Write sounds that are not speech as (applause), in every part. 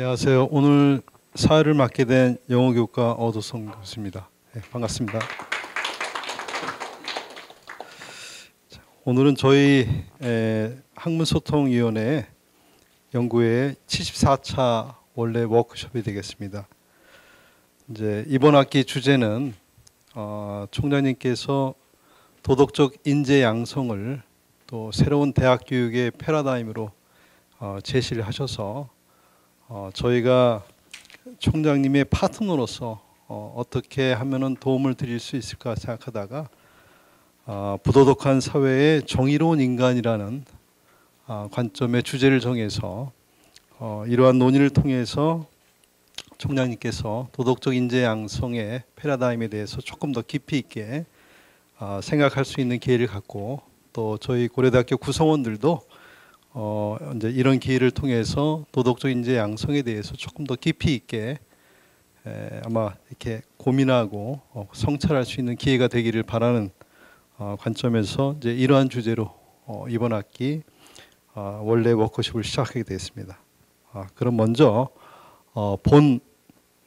안녕하세요. 오늘 사회를 맡게 된 영어 교과 어도성 교수입니다. 네, 반갑습니다. 자, 오늘은 저희 에, 학문소통위원회 연구회 74차 원래 워크숍이 되겠습니다. 이제 이번 학기 주제는 어, 총장님께서 도덕적 인재 양성을 또 새로운 대학 교육의 패러다임으로 어, 제시를 하셔서 어, 저희가 총장님의 파트너로서 어, 어떻게 하면은 도움을 드릴 수 있을까 생각하다가 어, 부도덕한 사회의 정의로운 인간이라는 어, 관점의 주제를 정해서 어, 이러한 논의를 통해서 총장님께서 도덕적 인재 양성의 패러다임에 대해서 조금 더 깊이 있게 어, 생각할 수 있는 기회를 갖고 또 저희 고려대학교 구성원들도 어, 이제 이런 기회를 통해서 도덕적 인재 양성에 대해서 조금 더 깊이 있게 에, 아마 이렇게 고민하고 어, 성찰할 수 있는 기회가 되기를 바라는 어, 관점에서 이제 이러한 주제로 어, 이번 학기 어, 원래 워크숍을 시작하게 됐습니다. 아, 그럼 먼저 어, 본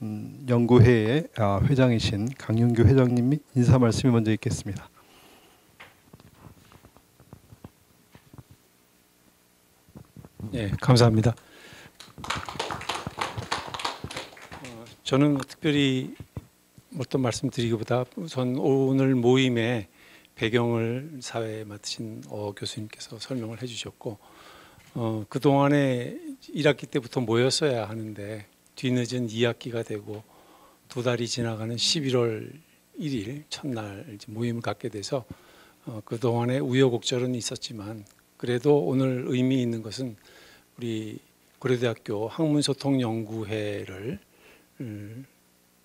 음, 연구회의 아, 회장이신 강윤규 회장님이 인사 말씀이 먼저 있겠습니다. 예, 감사합니다. 어, 저는 특별히 어떤 말씀드리기보다 우선 오늘 모임의 배경을 사회에 맡으신 어 교수님께서 설명을 해주셨고 어, 그 동안에 1학기 때부터 모였어야 하는데 뒤늦은 2학기가 되고 두 달이 지나가는 11월 1일 첫날 모임을 갖게 돼서 어, 그 동안에 우여곡절은 있었지만 그래도 오늘 의미 있는 것은 우리 고려대학교 학문소통연구회를 음,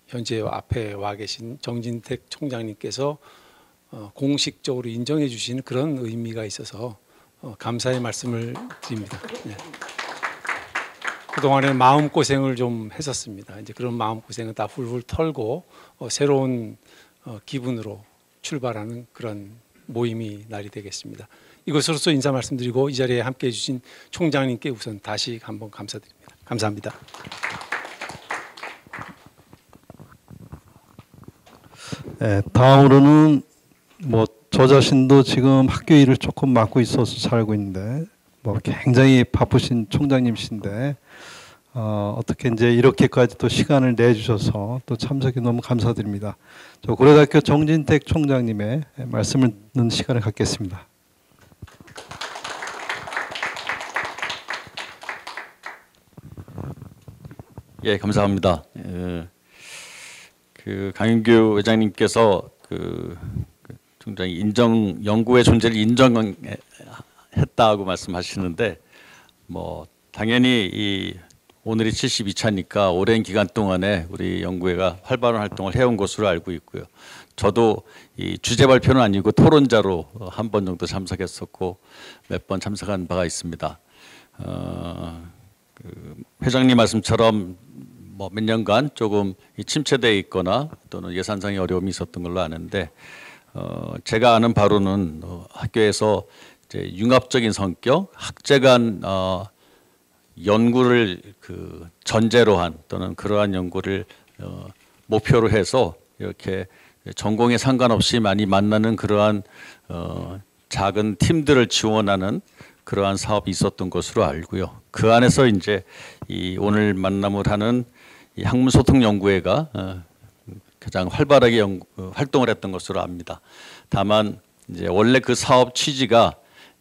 현재 앞에 와 계신 정진택 총장님께서 어, 공식적으로 인정해 주시는 그런 의미가 있어서 어, 감사의 말씀을 드립니다. 네. 그동안에 마음 고생을 좀 했었습니다. 이제 그런 마음 고생은 다 훌훌 털고 어, 새로운 어, 기분으로 출발하는 그런 모임이 날이 되겠습니다. 이것으로서 인사 말씀드리고 이 자리에 함께해 주신 총장님께 우선 다시 한번 감사드립니다. 감사합니다. 네, 다음으로는 뭐 저 자신도 지금 학교 일을 조금 맡고 있어서 잘 알고 있는데 뭐 굉장히 바쁘신 총장님이신데 어, 어떻게 이제 이렇게까지 또 시간을 내주셔서 또 참석해 너무 감사드립니다. 저 고려대학교 정진택 총장님의 말씀을 듣는 시간을 갖겠습니다. 예, 감사합니다. 예, 그 강윤규 회장님께서 그, 그 총장이 인정 연구의 존재를 인정했다고 말씀하시는데 뭐 당연히 이 오늘이 72차니까 오랜 기간 동안에 우리 연구회가 활발한 활동을 해온 것으로 알고 있고요. 저도 이 주제 발표는 아니고 토론자로 한 번 정도 참석했었고 몇 번 참석한 바가 있습니다. 어, 그 회장님 말씀처럼 뭐 몇 년간 조금 침체돼 있거나 또는 예산상의 어려움이 있었던 걸로 아는데 어 제가 아는 바로는 어 학교에서 이제 융합적인 성격, 학제간 어 연구를 그 전제로 한 또는 그러한 연구를 어 목표로 해서 이렇게 전공에 상관없이 많이 만나는 그러한 어 작은 팀들을 지원하는 그러한 사업이 있었던 것으로 알고요. 그 안에서 이제 이 오늘 만남을 하는 이 학문소통연구회가 어, 가장 활발하게 연구, 어, 활동을 했던 것으로 압니다. 다만 이제 원래 그 사업 취지가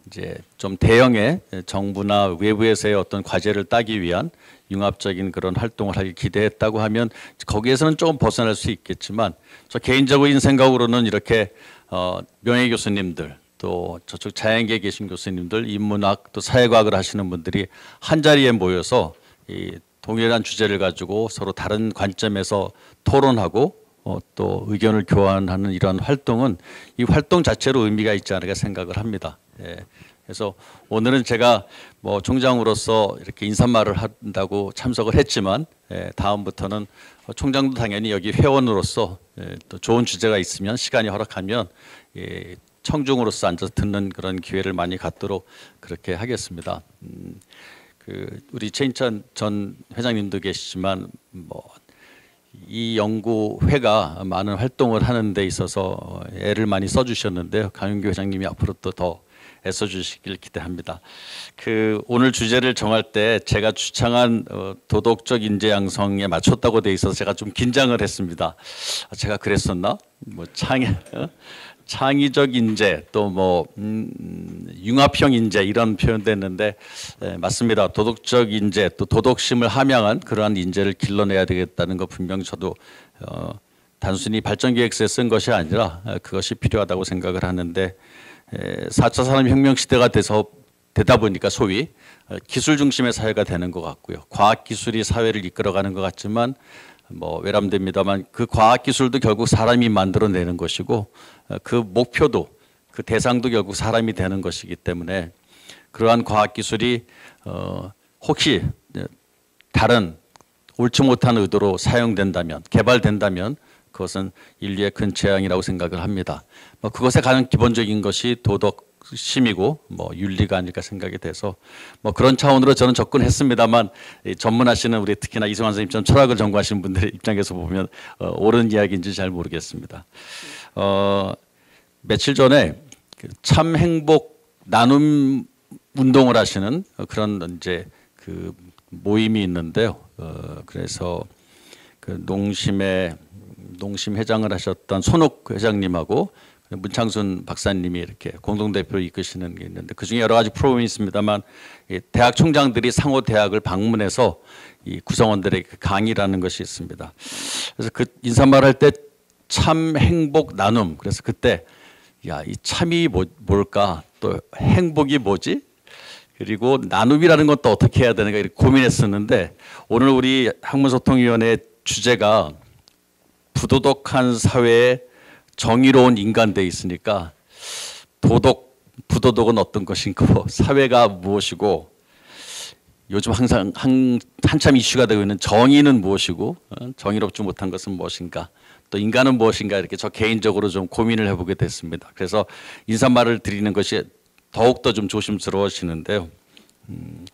이제 좀 대형의 정부나 외부에서의 어떤 과제를 따기 위한 융합적인 그런 활동을 하기 기대했다고 하면 거기에서는 조금 벗어날 수 있겠지만 저 개인적인 생각으로는 이렇게 어, 명예 교수님들 또 저쪽 자연계에 계신 교수님들, 인문학 또 사회과학을 하시는 분들이 한 자리에 모여서 이 동일한 주제를 가지고 서로 다른 관점에서 토론하고 어, 또 의견을 교환하는 이러한 활동은 이 활동 자체로 의미가 있지 않을까 생각을 합니다. 예. 그래서 오늘은 제가 뭐 총장으로서 이렇게 인사말을 한다고 참석을 했지만 예, 다음부터는 총장도 당연히 여기 회원으로서 예, 또 좋은 주제가 있으면 시간이 허락하면 예, 청중으로서 앉아서 듣는 그런 기회를 많이 갖도록 그렇게 하겠습니다. 음, 그 우리 최인찬 전 회장님도 계시지만 뭐 이 연구회가 많은 활동을 하는 데 있어서 애를 많이 써주셨는데요. 강윤규 회장님이 앞으로 또더 애써주시길 기대합니다. 그 오늘 주제를 정할 때 제가 추천한 어, 도덕적 인재 양성에 맞췄다고 돼 있어서 제가 좀 긴장을 했습니다. 아, 제가 그랬었나? 뭐 창의 어? 창의적 인재 또뭐 음, 융합형 인재 이런 표현됐는데 예, 맞습니다. 도덕적 인재 또 도덕심을 함양한 그러한 인재를 길러내야 되겠다는 거 분명 저도 어, 단순히 발전기획서에 쓴 것이 아니라 어, 그것이 필요하다고 생각을 하는데 에, 4차 산업혁명 시대가 돼서 되다 보니까 소위 어, 기술 중심의 사회가 되는 것 같고요. 과학 기술이 사회를 이끌어가는 것 같지만 뭐 외람됩니다만 그 과학 기술도 결국 사람이 만들어내는 것이고 어, 그 목표도 그 대상도 결국 사람이 되는 것이기 때문에 그러한 과학 기술이 어 혹시 다른 옳지 못한 의도로 사용된다면 개발된다면 그것은 인류의 큰 재앙이라고 생각을 합니다. 뭐 그것에 가장 기본적인 것이 도덕심이고 뭐 윤리가 아닐까 생각이 돼서 뭐 그런 차원으로 저는 접근했습니다만 이 전문하시는 우리 특히나 이승환 선생님처럼 철학을 전공하시는 분들의 입장에서 보면 어, 옳은 이야기인지 잘 모르겠습니다. 어, 며칠 전에 그참 행복 나눔 운동을 하시는 그런 이제 그 모임이 있는데요. 어, 그래서 그 농심의 농심 회장을 하셨던 손옥 회장님하고 문창순 박사님이 이렇게 공동 대표로 이끄시는 게 있는데 그 중에 여러 가지 프로그램이 있습니다만 이 대학 총장들이 상호 대학을 방문해서 이 구성원들에게 그 강의라는 것이 있습니다. 그래서 그 인사말 할 때 참 행복 나눔. 그래서 그때 야 이 참이 뭐, 뭘까? 또 행복이 뭐지? 그리고 나눔이라는 건또 어떻게 해야 되는가? 이렇게 고민했었는데 오늘 우리 학문소통위원회 주제가 부도덕한 사회에 정의로운 인간 돼 있으니까 도덕 부도덕은 어떤 것인고 (laughs) 사회가 무엇이고 요즘 항상 한, 한참 이슈가 되고 있는 정의는 무엇이고 어? 정의롭지 못한 것은 무엇인가 또 인간은 무엇인가 이렇게 저 개인적으로 좀 고민을 해보게 됐습니다. 그래서 인사말을 드리는 것이 더욱더 좀 조심스러워지는데요. 음,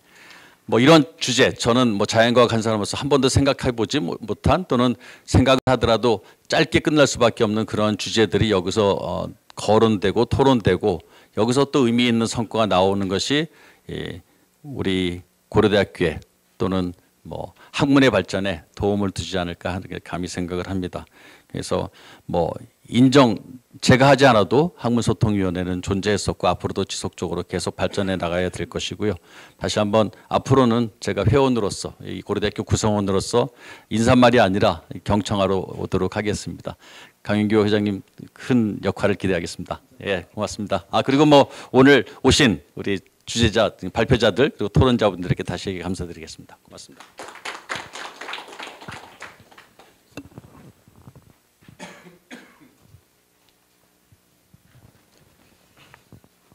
뭐 이런 주제 저는 뭐 자연과학 한 사람으로서 한 번도 생각해 보지 못한 또는 생각하더라도 짧게 끝날 수밖에 없는 그런 주제들이 여기서 어, 거론되고 토론되고 여기서 또 의미 있는 성과가 나오는 것이 예, 우리 고려대학교에 또는 뭐 학문의 발전에 도움을 주지 않을까 하는 게 감히 생각을 합니다. 그래서 뭐 인정 제가 하지 않아도 학문소통위원회는 존재했었고 앞으로도 지속적으로 계속 발전해 나가야 될 것이고요. 다시 한번 앞으로는 제가 회원으로서 이 고려대학교 구성원으로서 인사말이 아니라 경청하러 오도록 하겠습니다. 강윤규 회장님 큰 역할을 기대하겠습니다. 예, 고맙습니다. 아 그리고 뭐 오늘 오신 우리 주제자 발표자들 그리고 토론자분들에게 다시 감사드리겠습니다. 고맙습니다.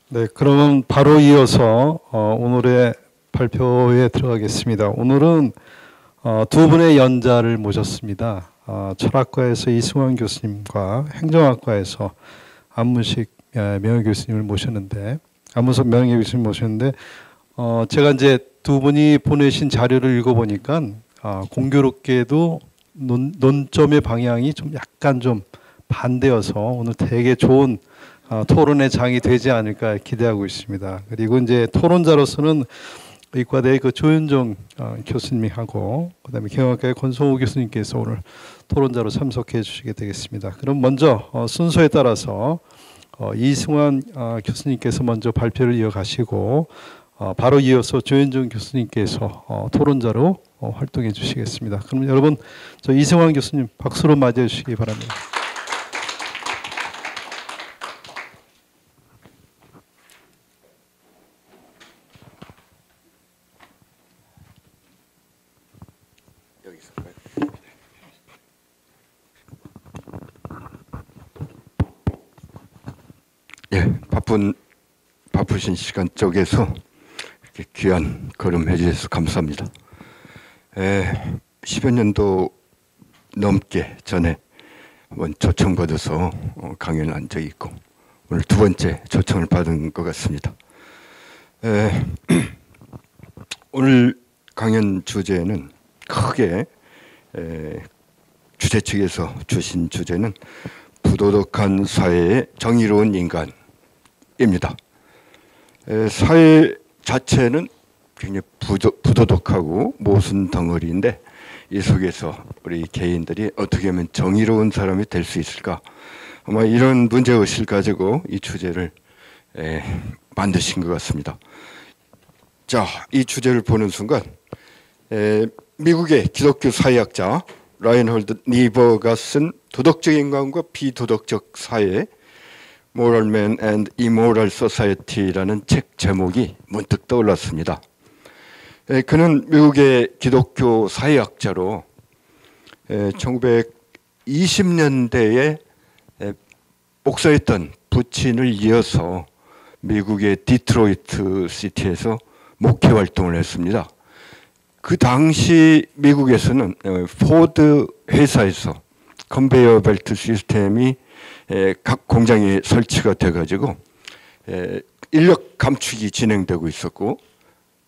네, 그러면 바로 이어서 어, 오늘의 발표에 들어가겠습니다. 오늘은 어, 두 분의 연자를 모셨습니다. 어, 철학과에서 이승환 교수님과 행정학과에서 안문식 예, 명예 교수님을 모셨는데 안문석 명예 교수님 모셨는데 어, 제가 이제 두 분이 보내신 자료를 읽어보니까 아, 공교롭게도 논, 논점의 방향이 좀 약간 좀 반대여서 오늘 되게 좋은 어, 토론의 장이 되지 않을까 기대하고 있습니다. 그리고 이제 토론자로서는 의과대의 그 조윤정 어, 교수님하고 그다음에 경영학과의 권성호 교수님께서 오늘 토론자로 참석해 주시게 되겠습니다. 그럼 먼저 어, 순서에 따라서 어, 이승환 어, 교수님께서 먼저 발표를 이어가시고 어, 바로 이어서 조윤정 교수님께서 어, 토론자로 어, 활동해 주시겠습니다. 그럼 여러분 저 이승환 교수님 박수로 맞이해 주시기 바랍니다. 예, 바쁜 바쁘신 시간 쪽에서 이렇게 귀한 걸음 해주셔서 감사합니다. 에, 10여 년도 넘게 전에 한번 초청 받아서 어, 강연을 한 적이 있고 오늘 두 번째 초청을 받은 것 같습니다. 에, (clears throat) 오늘 강연 주제는 크게 에, 주최 측에서 주신 주제는 부도덕한 사회의 정의로운 인간입니다. 에, 사회 자체는 굉장히 부도, 부도덕하고 모순 덩어리인데 이 속에서 우리 개인들이 어떻게 하면 정의로운 사람이 될 수 있을까? 아마 이런 문제 의식을 가지고 이 주제를 에, 만드신 것 같습니다. 자, 이 주제를 보는 순간 에, 미국의 기독교 사회학자 라인홀드 니버가 쓴 도덕적 인간과 비도덕적 사회 Moral Man and Immoral Society라는 책 제목이 문득 떠올랐습니다. 에, 그는 미국의 기독교 사회학자로 에, 1920년대에 에, 목사였던 부친을 이어서 미국의 디트로이트 City에서 목회 활동을 했습니다. 그 당시 미국에서는 어, 포드 회사에서 컨베이어 벨트 시스템이 에, 각 공장에 설치가 돼가지고 에, 인력 감축이 진행되고 있었고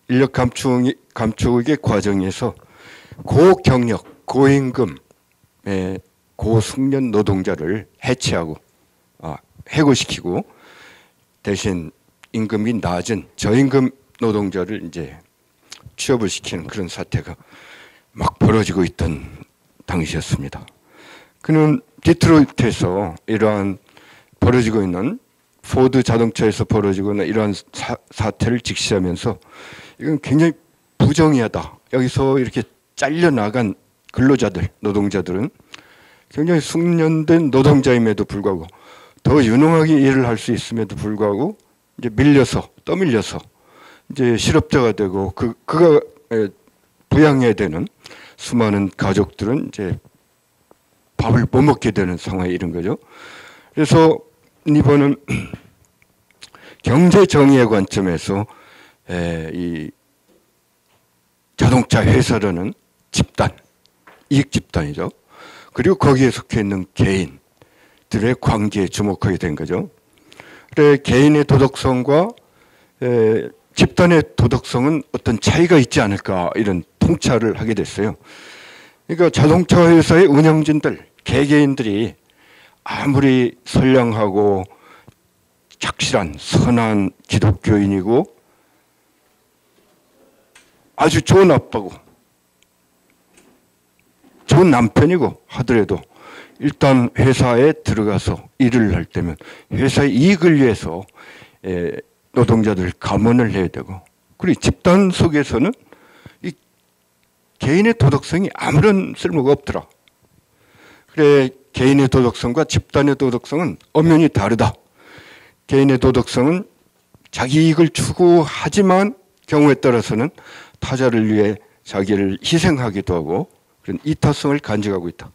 인력 감축 감축의 과정에서 고경력, 고임금, 에, 고숙련 노동자를 해체하고 아, 해고시키고 대신 임금이 낮은 저임금 노동자를 이제 취업을 시키는 그런 사태가 막 벌어지고 있던 당시였습니다. 그는 디트로이트에서 이러한 벌어지고 있는 포드 자동차에서 벌어지고 있는 이러한 사, 사태를 직시하면서 이건 굉장히 부정의하다. 여기서 이렇게 잘려나간 근로자들, 노동자들은 굉장히 숙련된 노동자임에도 불구하고 더 유능하게 일을 할 수 있음에도 불구하고 이제 밀려서 떠밀려서 이제 실업자가 되고 그 그가 에, 부양해야 되는 수많은 가족들은 이제 밥을 못 먹게 되는 상황에 이른 거죠. 그래서 이번은 (clears throat) 경제 정의의 관점에서 에, 이 자동차 회사라는 집단, 이익 집단이죠. 그리고 거기에 속해 있는 개인들의 관계에 주목하게 된 거죠. 그래 개인의 도덕성과 에, 집단의 도덕성은 어떤 차이가 있지 않을까 이런 통찰을 하게 됐어요. 그러니까 자동차 회사의 운영진들, 개개인들이 아무리 선량하고 착실한 선한 기독교인이고 아주 좋은 아빠고 좋은 남편이고 하더라도 일단 회사에 들어가서 일을 할 때면 회사의 이익을 위해서 에, 노동자들 감원을 해야 되고 그리고 집단 속에서는 이 개인의 도덕성이 아무런 쓸모가 없더라. 그래 개인의 도덕성과 집단의 도덕성은 엄연히 다르다. 개인의 도덕성은 자기 이익을 추구하지만 경우에 따라서는 타자를 위해 자기를 희생하기도 하고 그런 이타성을 간직하고 있다.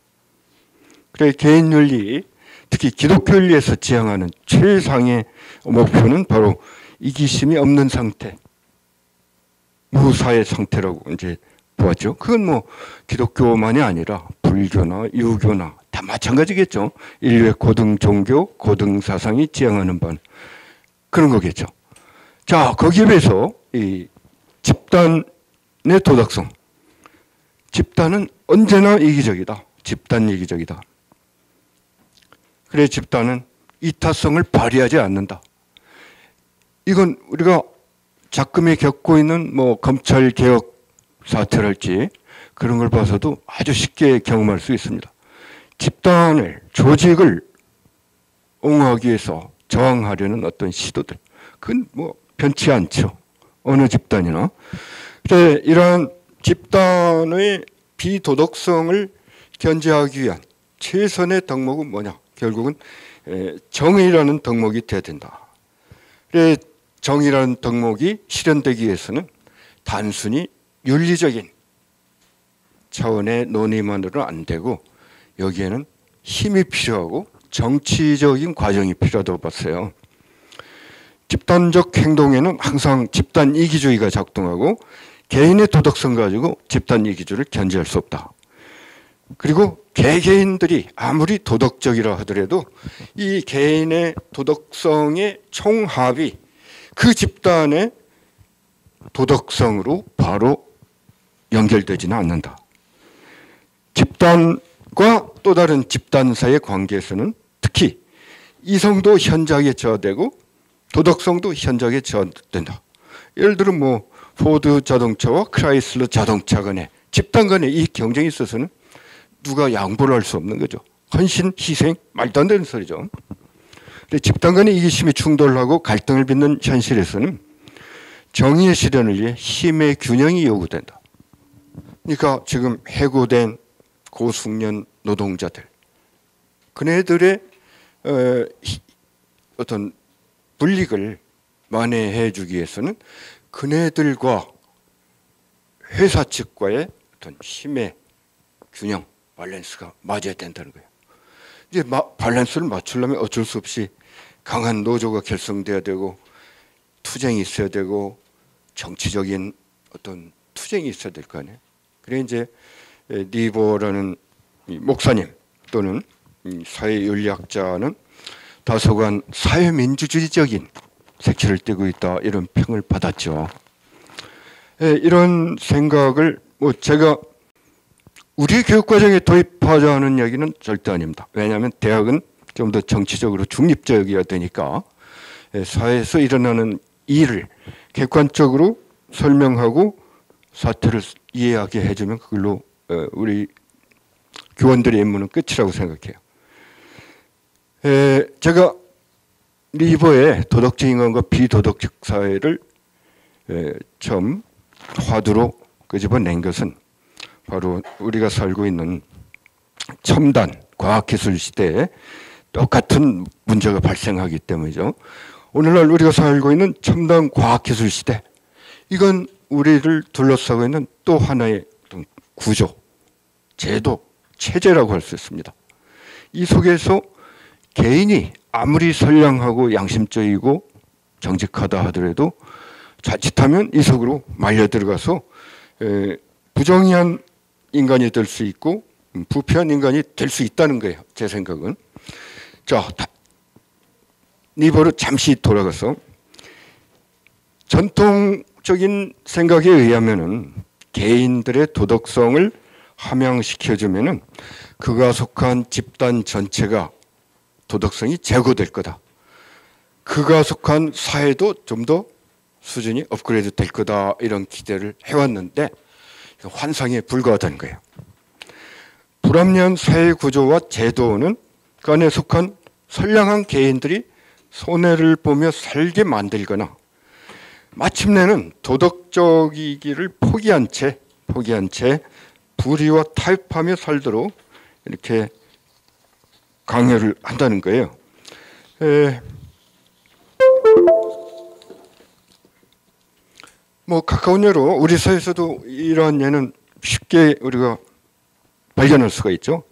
그래 개인 윤리, 특히 기독교 윤리에서 지향하는 최상의 목표는 바로 이기심이 없는 상태, 무사의 상태라고 이제 보았죠. 그건 뭐 기독교만이 아니라 불교나 유교나 다 마찬가지겠죠. 인류의 고등 종교, 고등 사상이 지향하는 바는 그런 거겠죠. 자, 거기에 비해서 이 집단의 도덕성. 집단은 언제나 이기적이다. 집단 이기적이다. 그래 집단은 이타성을 발휘하지 않는다. 이건 우리가 작금에 겪고 있는 뭐 검찰 개혁 사태랄지 그런 걸 봐서도 아주 쉽게 경험할 수 있습니다. 집단을 조직을 옹호하기 위해서 저항하려는 어떤 시도들 그건 뭐 변치 않죠. 어느 집단이나. 그래 이러한 집단의 비도덕성을 견제하기 위한 최선의 덕목은 뭐냐? 결국은 정의라는 덕목이 돼야 된다. 그래 정의라는 덕목이 실현되기 위해서는 단순히 윤리적인 차원의 논의만으로는 안 되고 여기에는 힘이 필요하고 정치적인 과정이 필요하다고 봤어요. 집단적 행동에는 항상 집단 이기주의가 작동하고 개인의 도덕성 가지고 집단 이기주의를 견제할 수 없다. 그리고 개개인들이 아무리 도덕적이라 하더라도 이 개인의 도덕성의 총합이 그 집단의 도덕성으로 바로 연결되지는 않는다. 집단과 또 다른 집단 사이의 관계에서는 특히 이성도 현저하게 저하되고 도덕성도 현저하게 저하된다. 예를 들어 뭐 포드 자동차와 크라이슬러 자동차 간의 집단 간의 이 경쟁에 있어서는 누가 양보를 할 수 없는 거죠. 헌신, 희생, 말도 안 되는 소리죠. 집단 간의 이기심이 충돌하고 갈등을 빚는 현실에서는 정의의 실현을 위해 힘의 균형이 요구된다. 그러니까 지금 해고된 고숙련 노동자들, 그네들의 어, 히- 어떤 불이익을 만회해 주기 위해서는 그네들과 회사 측과의 어떤 힘의 균형, 밸런스가 맞아야 된다는 거예요. 이제 마, 밸런스를 맞추려면 어쩔 수 없이 강한 노조가 결성돼야 되고 투쟁이 있어야 되고 정치적인 어떤 투쟁이 있어야 될 거 아니에요. 그래 이제 에, 니버라는 이 목사님 또는 이 사회윤리학자는 다소간 사회민주주의적인 색채를 띠고 있다 이런 평을 받았죠. 에, 이런 생각을 뭐 제가 우리 교육 과정에 도입하자는 얘기는 절대 아닙니다. 왜냐하면 대학은 좀 더 정치적으로 중립적이어야 되니까 에, 사회에서 일어나는 일을 객관적으로 설명하고 사태를 이해하게 해주면 그걸로 어, 우리 교원들의 임무는 끝이라고 생각해요. 에, 제가 리버의 도덕적 인간과 비도덕적 사회를 에, 처음 화두로 끄집어낸 것은 바로 우리가 살고 있는 첨단 과학기술 시대에 똑같은 문제가 발생하기 때문이죠. 오늘날 우리가 살고 있는 첨단 과학기술 시대, 이건 우리를 둘러싸고 있는 또 하나의 구조, 제도, 체제라고 할 수 있습니다. 이 속에서 개인이 아무리 선량하고 양심적이고 정직하다 하더라도 자칫하면 이 속으로 말려 들어가서 에, 부정의한 인간이 될 수 있고 음, 부패한 인간이 될 수 있다는 거예요. 제 생각은. 자, 다- 니버로 잠시 돌아가서 전통적인 생각에 의하면은 개인들의 도덕성을 함양시켜주면은 그가 속한 집단 전체가 도덕성이 제고될 거다. 그가 속한 사회도 좀 더 수준이 업그레이드 될 거다 이런 기대를 해왔는데 환상에 불과하다는 거예요. 불합리한 사회 구조와 제도는 그 안에 속한 선량한 개인들이 손해를 보며 살게 만들거나 마침내는 도덕적이기를 포기한 채 포기한 채 불의와 타협하며 살도록 이렇게 강요를 한다는 거예요. 에, 뭐 가까운 예로 우리 사회에서도 이러한 예는 쉽게 우리가 발견할 수가 있죠.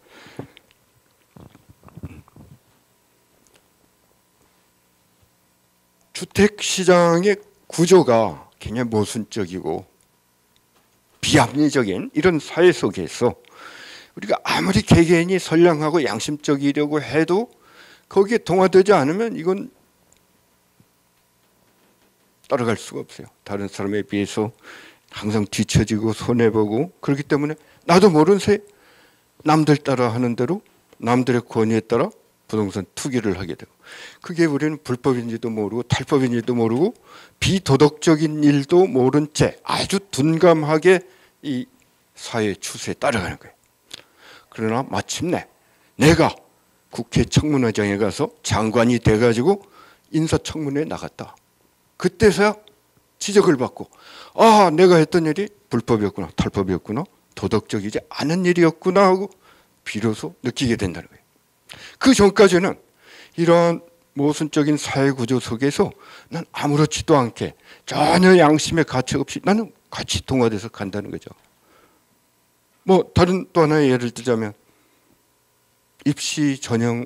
주택 시장의 구조가 굉장히 모순적이고 비합리적인 이런 사회 속에서 우리가 아무리 개개인이 선량하고 양심적이려고 해도 거기에 동화되지 않으면 이건 따라갈 수가 없어요. 다른 사람에 비해서 항상 뒤처지고 손해 보고 그렇기 때문에 나도 모르는 새 남들 따라 하는 대로 남들의 권위에 따라 부동산 투기를 하게 되고 그게 우리는 불법인지도 모르고 탈법인지도 모르고 비도덕적인 일도 모른 채 아주 둔감하게 이 사회 추세에 따라가는 거예요. 그러나 마침내 내가 국회 청문회장에 가서 장관이 돼가지고 인사청문회에 나갔다. 그때서야 지적을 받고 아 내가 했던 일이 불법이었구나 탈법이었구나 도덕적이지 않은 일이었구나 하고 비로소 느끼게 된다는 거예요. 그 전까지는 이러한 모순적인 사회 구조 속에서 난 아무렇지도 않게 전혀 양심의 가책 없이 나는 같이 동화돼서 간다는 거죠. 뭐 다른 또 하나의 예를 들자면 입시 전형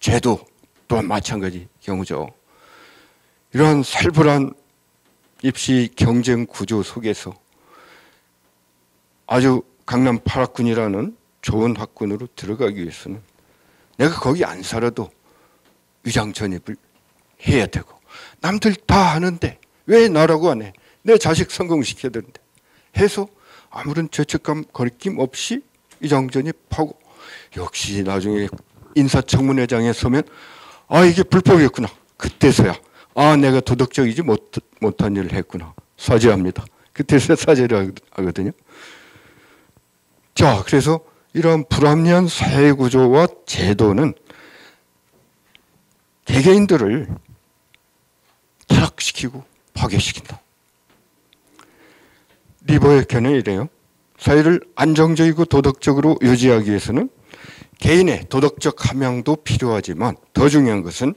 제도 또한 마찬가지 경우죠. 이러한 살벌한 입시 경쟁 구조 속에서 아주 강남 8학군이라는 좋은 학군으로 들어가기 위해서는 내가 거기 안 살아도 위장 전입을 해야 되고 남들 다 하는데 왜 나라고 안 해? 내 자식 성공시켜야 되는데 해서 아무런 죄책감 거리낌 없이 이장전이 파고 역시 나중에 인사청문회장에 서면 아 이게 불법이었구나 그때서야 아 내가 도덕적이지 못, 못한 일을 했구나 사죄합니다 그때서야 사죄를 하거든요 자 그래서 이러한 불합리한 사회 구조와 제도는 개개인들을 타락시키고 파괴시킨다. 리버의 견해 이래요. 사회를 안정적이고 도덕적으로 유지하기 위해서는 개인의 도덕적 함양도 필요하지만 더 중요한 것은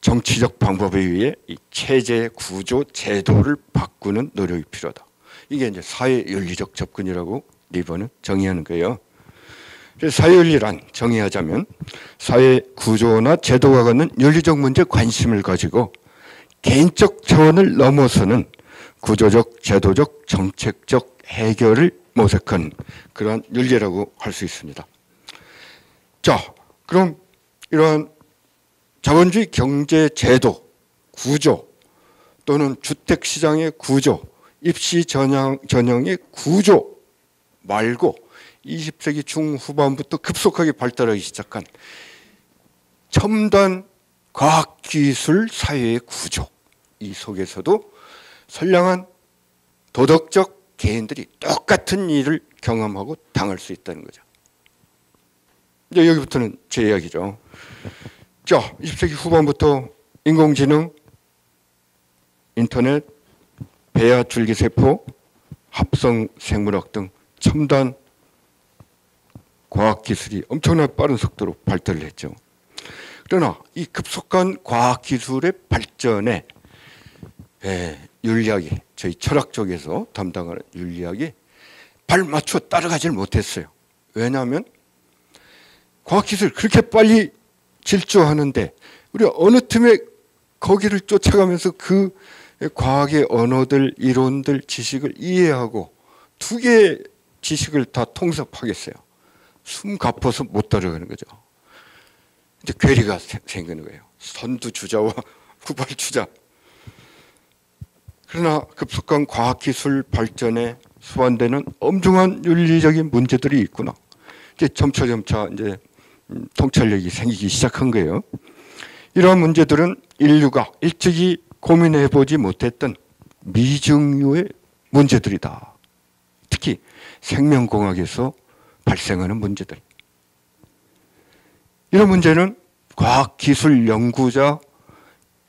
정치적 방법에 의해 이 체제 구조 제도를 바꾸는 노력이 필요하다. 이게 이제 사회 윤리적 접근이라고 리버는 정의하는 거예요. 그래서 사회 윤리란 정의하자면 사회 구조나 제도가 갖는 윤리적 문제 관심을 가지고 개인적 차원을 넘어서는 구조적, 제도적, 정책적 해결을 모색한 그러한 윤리라고 할 수 있습니다. 자, 그럼 이러한 자본주의 경제 제도, 구조 또는 주택 시장의 구조, 입시 전형, 전형의 구조 말고 20세기 중후반부터 급속하게 발달하기 시작한 첨단 과학기술 사회의 구조 이 속에서도 선량한 도덕적 개인들이 똑같은 일을 경험하고 당할 수 있다는 거죠. 이제 여기부터는 제 이야기죠. 자, 20세기 후반부터 인공지능, 인터넷, 배아 줄기세포, 합성 생물학 등 첨단 과학기술이 엄청나게 빠른 속도로 발달을 했죠. 그러나 이 급속한 과학기술의 발전에 예, 윤리학이 저희 철학 쪽에서 담당하는 윤리학이 발 맞춰 따라가질 못했어요. 왜냐하면 과학기술 그렇게 빨리 질주하는데 우리가 어느 틈에 거기를 쫓아가면서 그 과학의 언어들, 이론들, 지식을 이해하고 두 개의 지식을 다 통섭하겠어요. 숨 가빠서 못 따라가는 거죠. 이제 괴리가 세- 생기는 거예요. 선두 주자와 (laughs) 후발 주자. 그러나 급속한 과학기술 발전에 수반되는 엄중한 윤리적인 문제들이 있구나. 이제 점차 점차 이제 음, 통찰력이 생기기 시작한 거예요. 이러한 문제들은 인류가 일찍이 고민해 보지 못했던 미증유의 문제들이다. 특히 생명공학에서 발생하는 문제들. 이런 문제는 과학기술 연구자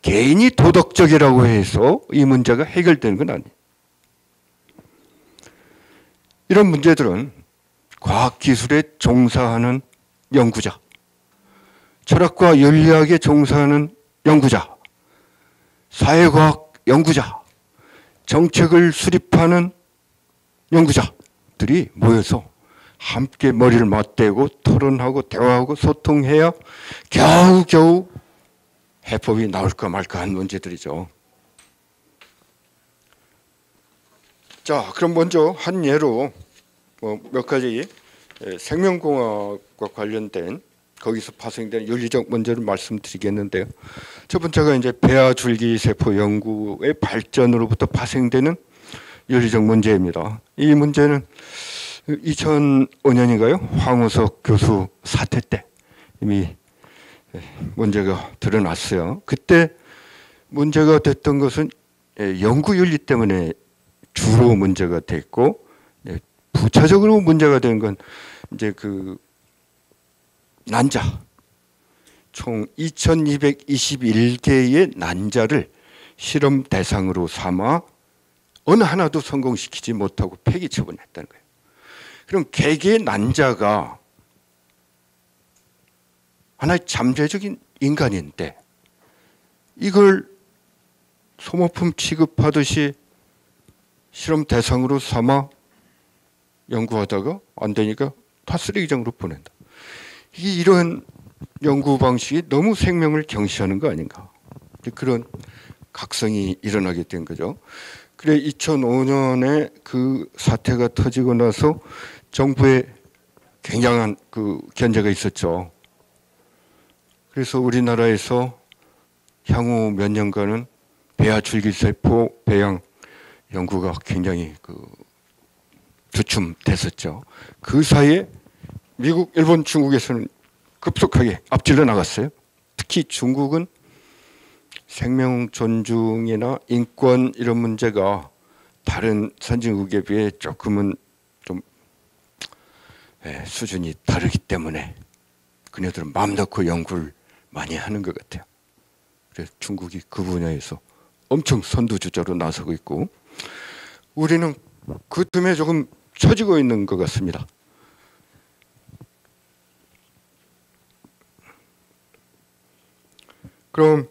개인이 도덕적이라고 해서 이 문제가 해결되는 건 아니에요. 이런 문제들은 과학기술에 종사하는 연구자, 철학과 윤리학에 종사하는 연구자, 사회과학 연구자, 정책을 수립하는 연구자들이 모여서 함께 머리를 맞대고 토론하고 대화하고 소통해야 겨우겨우 해법이 나올까 말까 한 문제들이죠. 자, 그럼 먼저 한 예로 뭐 몇 가지 에, 생명공학 과 관련된 거기서 파생된 윤리적 문제를 말씀드리겠는데요. 첫 번째가 이제 배아 줄기 세포 연구의 발전으로부터 파생되는 윤리적 문제입니다. 이 문제는 2005년인가요? 황우석 교수 사태 때 이미 문제가 드러났어요. 그때 문제가 됐던 것은 예, 연구 윤리 때문에 주로 문제가 됐고 예, 부차적으로 문제가 된 건 이제 그 난자 총 2,221개의 난자를 실험 대상으로 삼아 어느 하나도 성공시키지 못하고 폐기 처분했다는 거예요. 그럼 개개의 난자가 하나의 잠재적인 인간인데 이걸 소모품 취급하듯이 실험 대상으로 삼아 연구하다가 안 되니까 다 쓰레기장으로 보낸다. 이 이런 연구 방식이 너무 생명을 경시하는 거 아닌가? 그런 각성이 일어나게 된 거죠. 그래 2005년에 그 사태가 터지고 나서 정부의 굉장한 그 견제가 있었죠. 그래서 우리나라에서 향후 몇 년간은 배아 줄기세포 배양 연구가 굉장히 그 주춤됐었죠. 그 사이에 미국, 일본, 중국에서는 급속하게 앞질러 나갔어요. 특히 중국은 생명 존중이나 인권 이런 문제가 다른 선진국에 비해 조금은 좀 예, 수준이 다르기 때문에 그네들은 마음 놓고 연구를 많이 하는 것 같아요. 그래서 중국이 그 분야에서 엄청 선두주자로 나서고 있고 우리는 그 틈에 조금 처지고 있는 것 같습니다. 그럼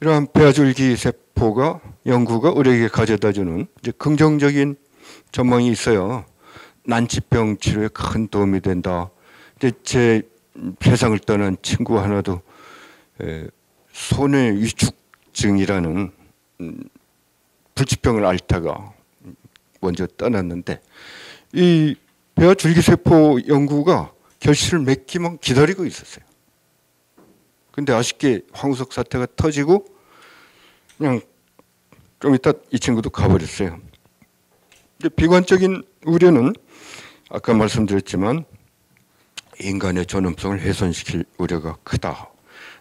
이러한 배아줄기 세포가 연구가 우리에게 가져다주는 긍정적인 전망이 있어요. 난치병 치료에 큰 도움이 된다. 제 세상을 떠난 친구 하나도 에, 손의 위축증이라는 음, 불치병을 앓다가 먼저 떠났는데 이 배아 줄기세포 연구가 결실을 맺기만 기다리고 있었어요. 근데 아쉽게 황우석 사태가 터지고 그냥 좀 이따 이 친구도 가버렸어요. 비관적인 우려는 아까 말씀드렸지만 인간의 존엄성을 훼손시킬 우려가 크다.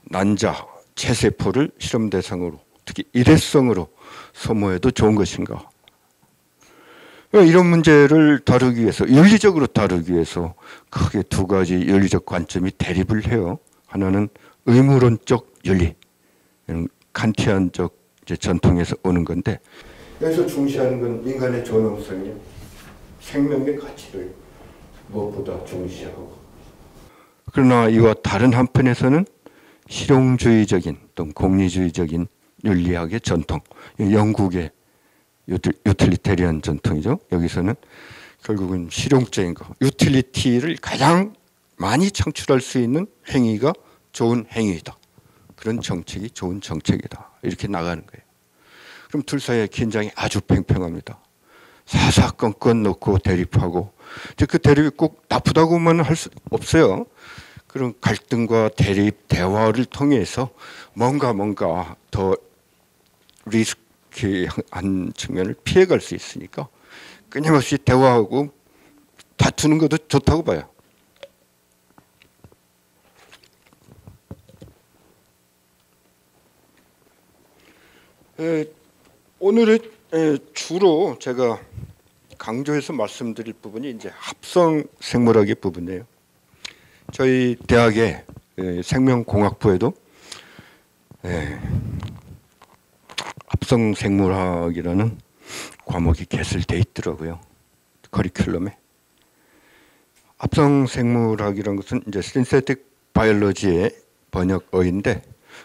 난자, 체세포를 실험 대상으로 특히 일회성으로 소모해도 좋은 것인가? 이런 문제를 다루기 위해서 윤리적으로 다루기 위해서 크게 두 가지 윤리적 관점이 대립을 해요. 하나는 의무론적 윤리, 칸티안적 전통에서 오는 건데 여기서 중시하는 건 인간의 존엄성이 생명의 가치를 무엇보다 중시하고 그러나 이와 다른 한편에서는 실용주의적인 또 공리주의적인 윤리학의 전통, 영국의 유틸리테리안 전통이죠. 여기서는 결국은 실용적인 거, utility를 가장 많이 창출할 수 있는 행위가 좋은 행위이다. 그런 정책이 좋은 정책이다. 이렇게 나가는 거예요. 그럼 둘 사이의 긴장이 아주 팽팽합니다. 사사건건 놓고 대립하고 그 대립이 꼭 나쁘다고만 할 수 없어요. 그런 갈등과 대립, 대화를 통해서 뭔가 뭔가 더 리스키한 측면을 피해갈 수 있으니까 끊임없이 대화하고 다투는 것도 좋다고 봐요. 에, 오늘은 에, 주로 제가 강조해서 말씀드릴 부분이 이제 합성 생물학의 부분이에요. 저희 대학의 에, 생명공학부에도 에, 합성 생물학이라는 과목이 개설돼 있더라고요. 커리큘럼에. 합성 생물학이라는 것은 이제 신세틱 바이올로지의 번역어인데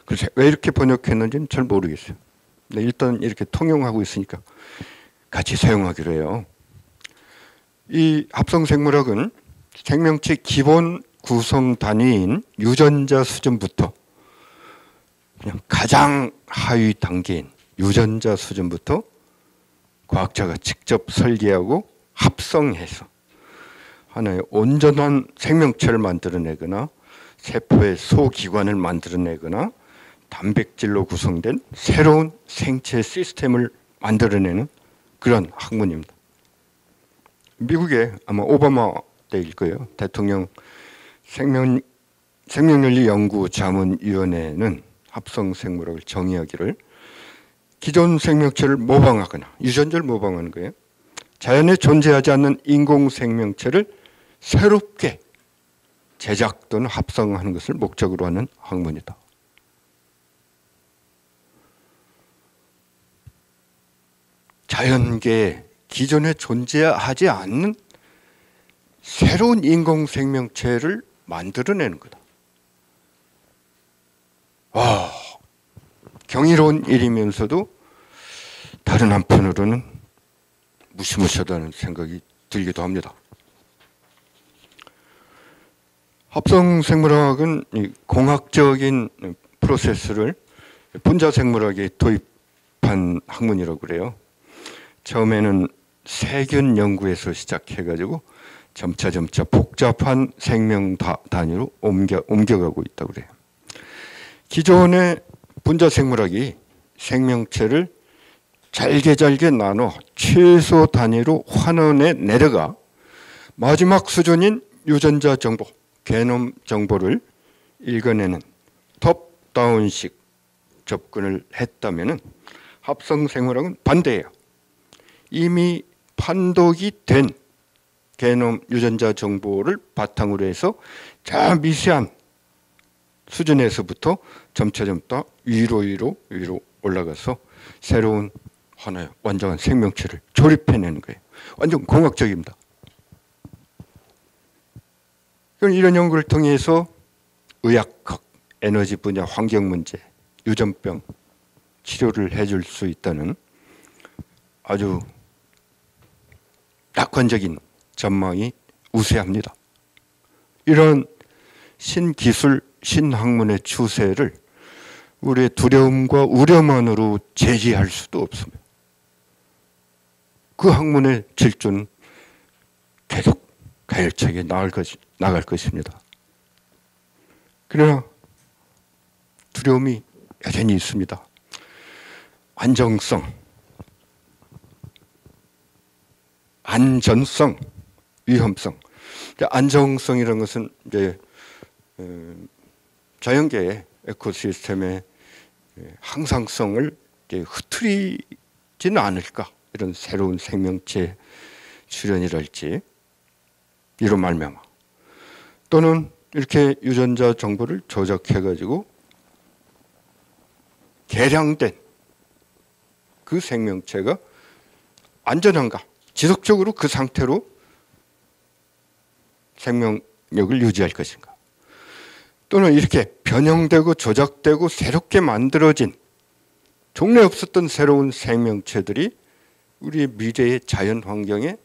글쎄 왜 이렇게 번역했는지는 잘 모르겠어요. 네, 일단 이렇게 통용하고 있으니까 같이 사용하기로 해요. 이 합성생물학은 생명체 기본 구성 단위인 유전자 수준부터 그냥 가장 하위 단계인 유전자 수준부터 과학자가 직접 설계하고 합성해서 하나의 온전한 생명체를 만들어내거나 세포의 소기관을 만들어내거나 단백질로 구성된 새로운 생체 시스템을 만들어내는 그런 학문입니다. 미국의 아마 오바마 때일 거예요. 대통령 생명 생명연리 연구 자문위원회는 합성 생물학을 정의하기를 기존 생명체를 모방하거나 유전자를 모방하는 거예요. 자연에 존재하지 않는 인공 생명체를 새롭게 제작 또는 합성하는 것을 목적으로 하는 학문이다. 자연계에 기존에 존재하지 않는 새로운 인공 생명체를 만들어내는 거다. 와, 경이로운 일이면서도 다른 한편으로는 무시무시하다는 생각이 들기도 합니다. 합성 생물학은 공학적인 프로세스를 분자 생물학에 도입한 학문이라고 그래요. 처음에는 세균 연구에서 시작해가지고 점차 점차 복잡한 생명 단위로 옮겨 옮겨가고 있다고 그래요. 기존의 분자 생물학이 생명체를 잘게 잘게 나눠 최소 단위로 환원해 내려가 마지막 수준인 유전자 정보, 게놈 정보를 읽어내는 톱다운식 접근을 했다면은 합성 생물학은 반대예요. 이미 판독이 된 게놈 유전자 정보를 바탕으로 해서 자 미세한 수준에서부터 점차점차 위로 위로 위로 올라가서 새로운 하나의 완전한 생명체를 조립해내는 거예요. 완전 공학적입니다. 그럼 이런 연구를 통해서 의학학, 에너지 분야, 환경 문제, 유전병 치료를 해줄 수 있다는 아주 낙관적인 전망이 우세합니다. 이런 신기술, 신학문의 추세를 우리의 두려움과 우려만으로 제지할 수도 없습니다. 그 학문의 질주는 계속 가열차게 나갈, 것, 나갈 것입니다. 그러나 두려움이 여전히 있습니다. 안정성, 안전성, 위험성. 안정성이라는 것은 이제 어, 자연계의 에코시스템의 예, 항상성을 흐트리지는 않을까. 이런 새로운 생명체 출현이랄지 이런 말미암아. 또는 이렇게 유전자 정보를 조작해 가지고 개량된 그 생명체가 안전한가 지속적으로 그 상태로 생명력을 유지할 것인가 또는 이렇게 변형되고 조작되고 새롭게 만들어진 종래 없었던 새로운 생명체들이 우리의 미래의 자연 환경에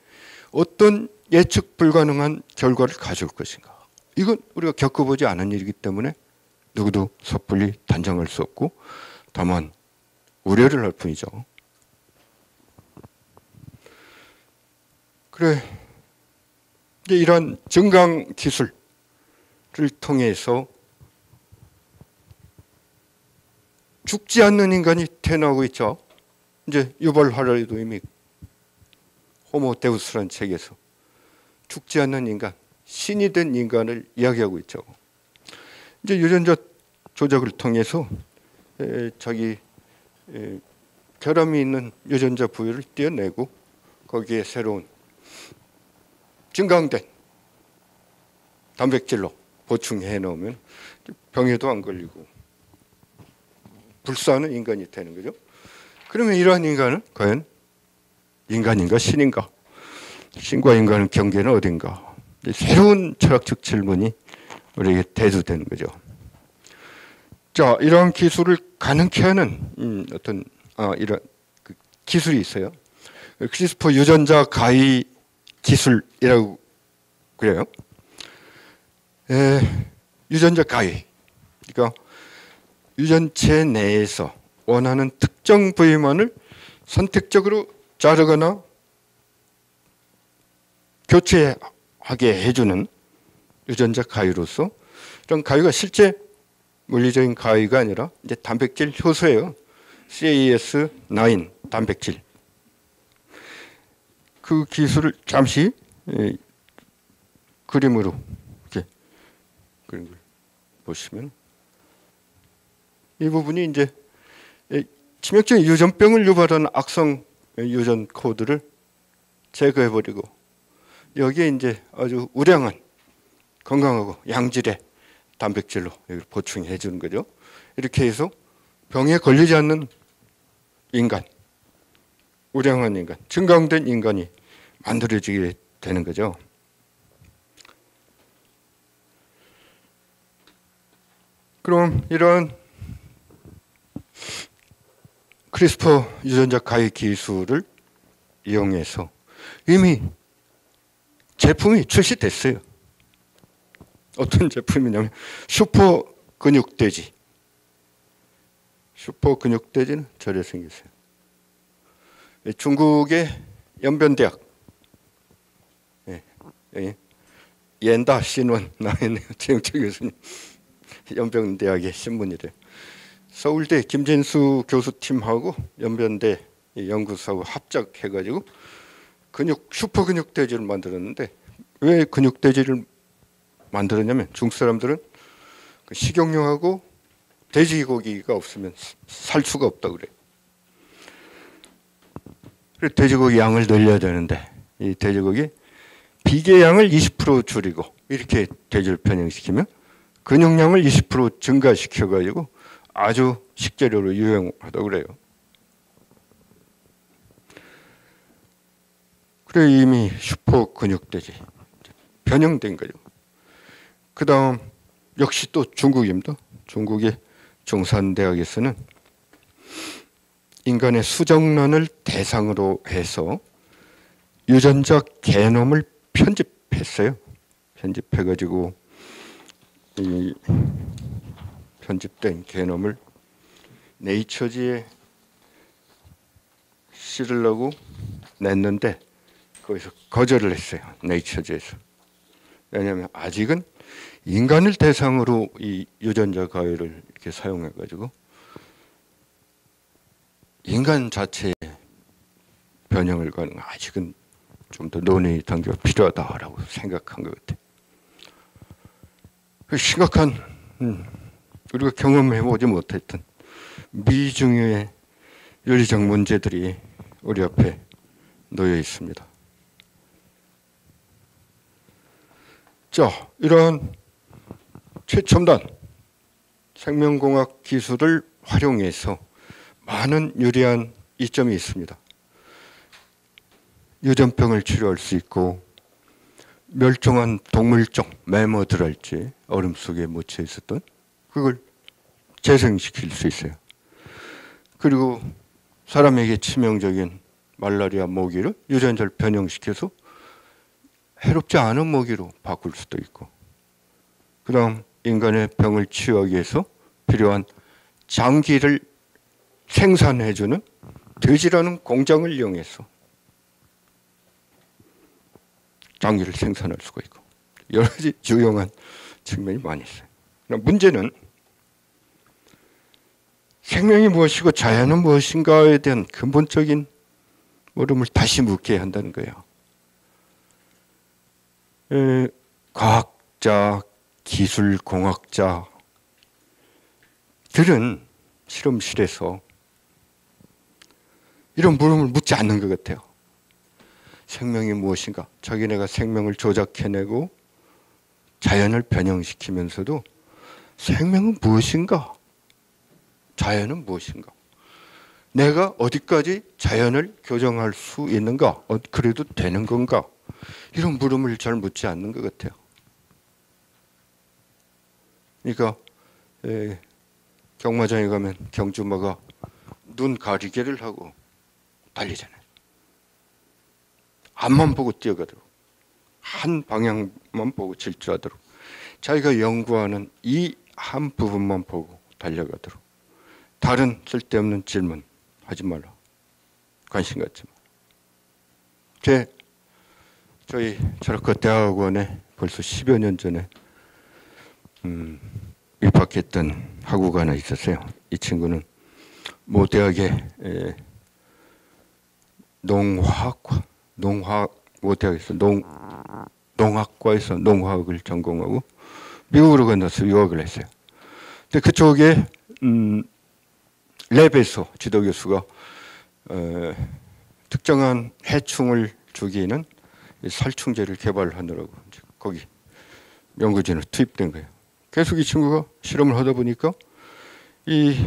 어떤 예측 불가능한 결과를 가져올 것인가. 이건 우리가 겪어보지 않은 일이기 때문에 누구도 섣불리 단정할 수 없고 다만 우려를 할 뿐이죠. 그래 이런 증강 기술을 통해서 죽지 않는 인간이 태어나고 있죠. 이제 하라리도 이미 호모데우스라는 책에서 죽지 않는 인간, 신이 된 인간을 이야기하고 있죠. 이제 유전자 조작을 통해서 에, 자기 에, 결함이 있는 유전자 부위를 떼어내고 거기에 새로운 증강된 단백질로 보충해 놓으면 병에도 안 걸리고 불사하는 인간이 되는 거죠. 그러면 이러한 인간은 과연 인간인가 신인가? 신과 인간의 경계는 어딘가? 새로운 철학적 질문이 우리에게 대두되는 거죠. 자, 이러한 기술을 가능케 하는 음, 어떤 아, 이런 그 기술이 있어요. 크리스퍼 유전자 가위 기술이라고 그래요. 에, 유전자 가위. 그러니까 유전체 내에서 원하는 특정 부위만을 선택적으로 자르거나 교체하게 해주는 유전자 가위로서 이런 가위가 실제 물리적인 가위가 아니라 이제 단백질 효소예요. CAS9 단백질. 그 기술을 잠시 예, 그림으로 이렇게 걸 보시면 이 부분이 이제 치명적인 유전병을 유발하는 악성 유전 코드를 제거해 버리고 여기에 이제 아주 우량한 건강하고 양질의 단백질로 보충해 주는 거죠. 이렇게 해서 병에 걸리지 않는 인간, 우량한 인간, 증강된 인간이 만들어지게 되는 거죠. 그럼 이런 크리스퍼 유전자 가위 기술을 이용해서 이미 제품이 출시됐어요. 어떤 제품이냐면 슈퍼 근육돼지. 슈퍼 근육돼지는 저래 생겼어요. 중국의 연변대학 예, 예, 옌다 신원 나있네요. (laughs) 최영철 교수님 연변대학의 신문이래. 서울대 김진수 교수팀하고 연변대 이 연구소하고 합작해가지고 근육 슈퍼 근육 돼지를 만들었는데 왜 근육 돼지를 만들었냐면 중국 사람들은 그 식용유하고 돼지고기가 없으면 사- 살 수가 없다 그래. 그래 돼지고기 양을 늘려야 되는데 이 돼지고기 비계 양을 20% 줄이고 이렇게 돼지를 변형시키면 근육량을 20% 증가시켜 가지고 아주 식재료로 유용하다 그래요. 그래 이미 슈퍼 근육돼지 변형된 거죠. 그 다음 역시 또 중국입니다. 중국의 중산대학에서는 인간의 수정란을 대상으로 해서 유전자 게놈을 편집했어요. 편집해가지고 이 편집된 게놈을 네이처지에 실으려고 냈는데 거기서 거절을 했어요. 네이처지에서. 왜냐하면 아직은 인간을 대상으로 이 유전자 가위를 이렇게 사용해 가지고 인간 자체의 변형을 가는 건 아직은 좀 더 논의 단계가 필요하다라고 생각한 것 같아요. 그 심각한 음, 우리가 경험해 보지 못했던 미중의 윤리적 문제들이 우리 앞에 놓여 있습니다. 자, 이러한 최첨단 생명공학 기술을 활용해서 많은 유리한 이점이 있습니다. 유전병을 치료할 수 있고 멸종한 동물종 매머드랄지 얼음 속에 묻혀 있었던 그걸 재생시킬 수 있어요. 그리고 사람에게 치명적인 말라리아 모기를 유전자를 변형시켜서 해롭지 않은 모기로 바꿀 수도 있고 그다음 인간의 병을 치유하기 위해서 필요한 장기를 생산해주는 돼지라는 공장을 이용해서 장기를 생산할 수가 있고 여러 가지 유용한 측면이 많이 있어요. 문제는 생명이 무엇이고 자연은 무엇인가에 대한 근본적인 물음을 다시 묻게 한다는 거예요. 에, 과학자, 기술공학자 들은 실험실에서 이런 물음을 묻지 않는 것 같아요. 생명이 무엇인가? 자기네가 생명을 조작해내고 자연을 변형시키면서도 생명은 무엇인가? 자연은 무엇인가? 내가 어디까지 자연을 교정할 수 있는가? 어, 그래도 되는 건가? 이런 물음을 잘 묻지 않는 것 같아요. 그러니까 에, 경마장에 가면 경주마가 눈 가리개를 하고 달리잖아요. 앞만 보고 뛰어가도록 한 방향만 보고 질주하도록 자기가 연구하는 이 한 부분만 보고 달려가도록 다른 쓸데없는 질문 하지 말라. 관심 갖지 마. 제 저희 철학과 대학원에 벌써 10여 년 전에 음, 입학했던 학우가 하나 있었어요. 이 친구는 모 대학의 에, 농화학과 농화학 모 대학에서 농 농학과에서 농화학을 전공하고 미국으로 건너서 유학을 했어요. 근데 그쪽에 음, 랩에서 지도 교수가 어, 특정한 해충을 죽이는 이 살충제를 개발하느라고 거기 연구진으로 투입된 거예요. 계속 이 친구가 실험을 하다 보니까 이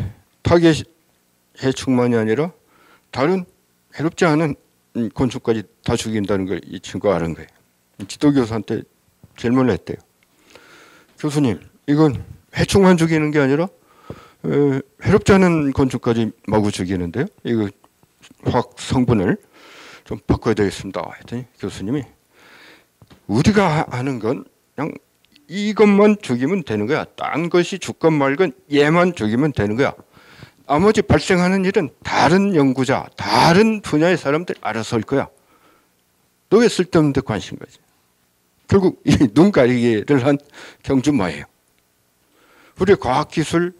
타겟 해충만이 아니라 다른 해롭지 않은 음, 곤충까지 다 죽인다는 걸 이 친구가 아는 거예요. 지도 교수한테 질문을 했대요. 교수님, 이건 해충만 죽이는 게 아니라 에, 해롭지 않은 곤충까지 마구 죽이는데요. 이거 화학 성분을 좀 바꿔야 되겠습니다. 했더니 교수님이 우리가 아는 건 그냥 이것만 죽이면 되는 거야. 딴 것이 죽건 말건 얘만 죽이면 되는 거야. 나머지 발생하는 일은 다른 연구자, 다른 분야의 사람들 알아서 할 거야. 너왜 쓸데없는 데 관심 가지? 결국 이 눈 가리기를 한 경주마예요. 우리 과학기술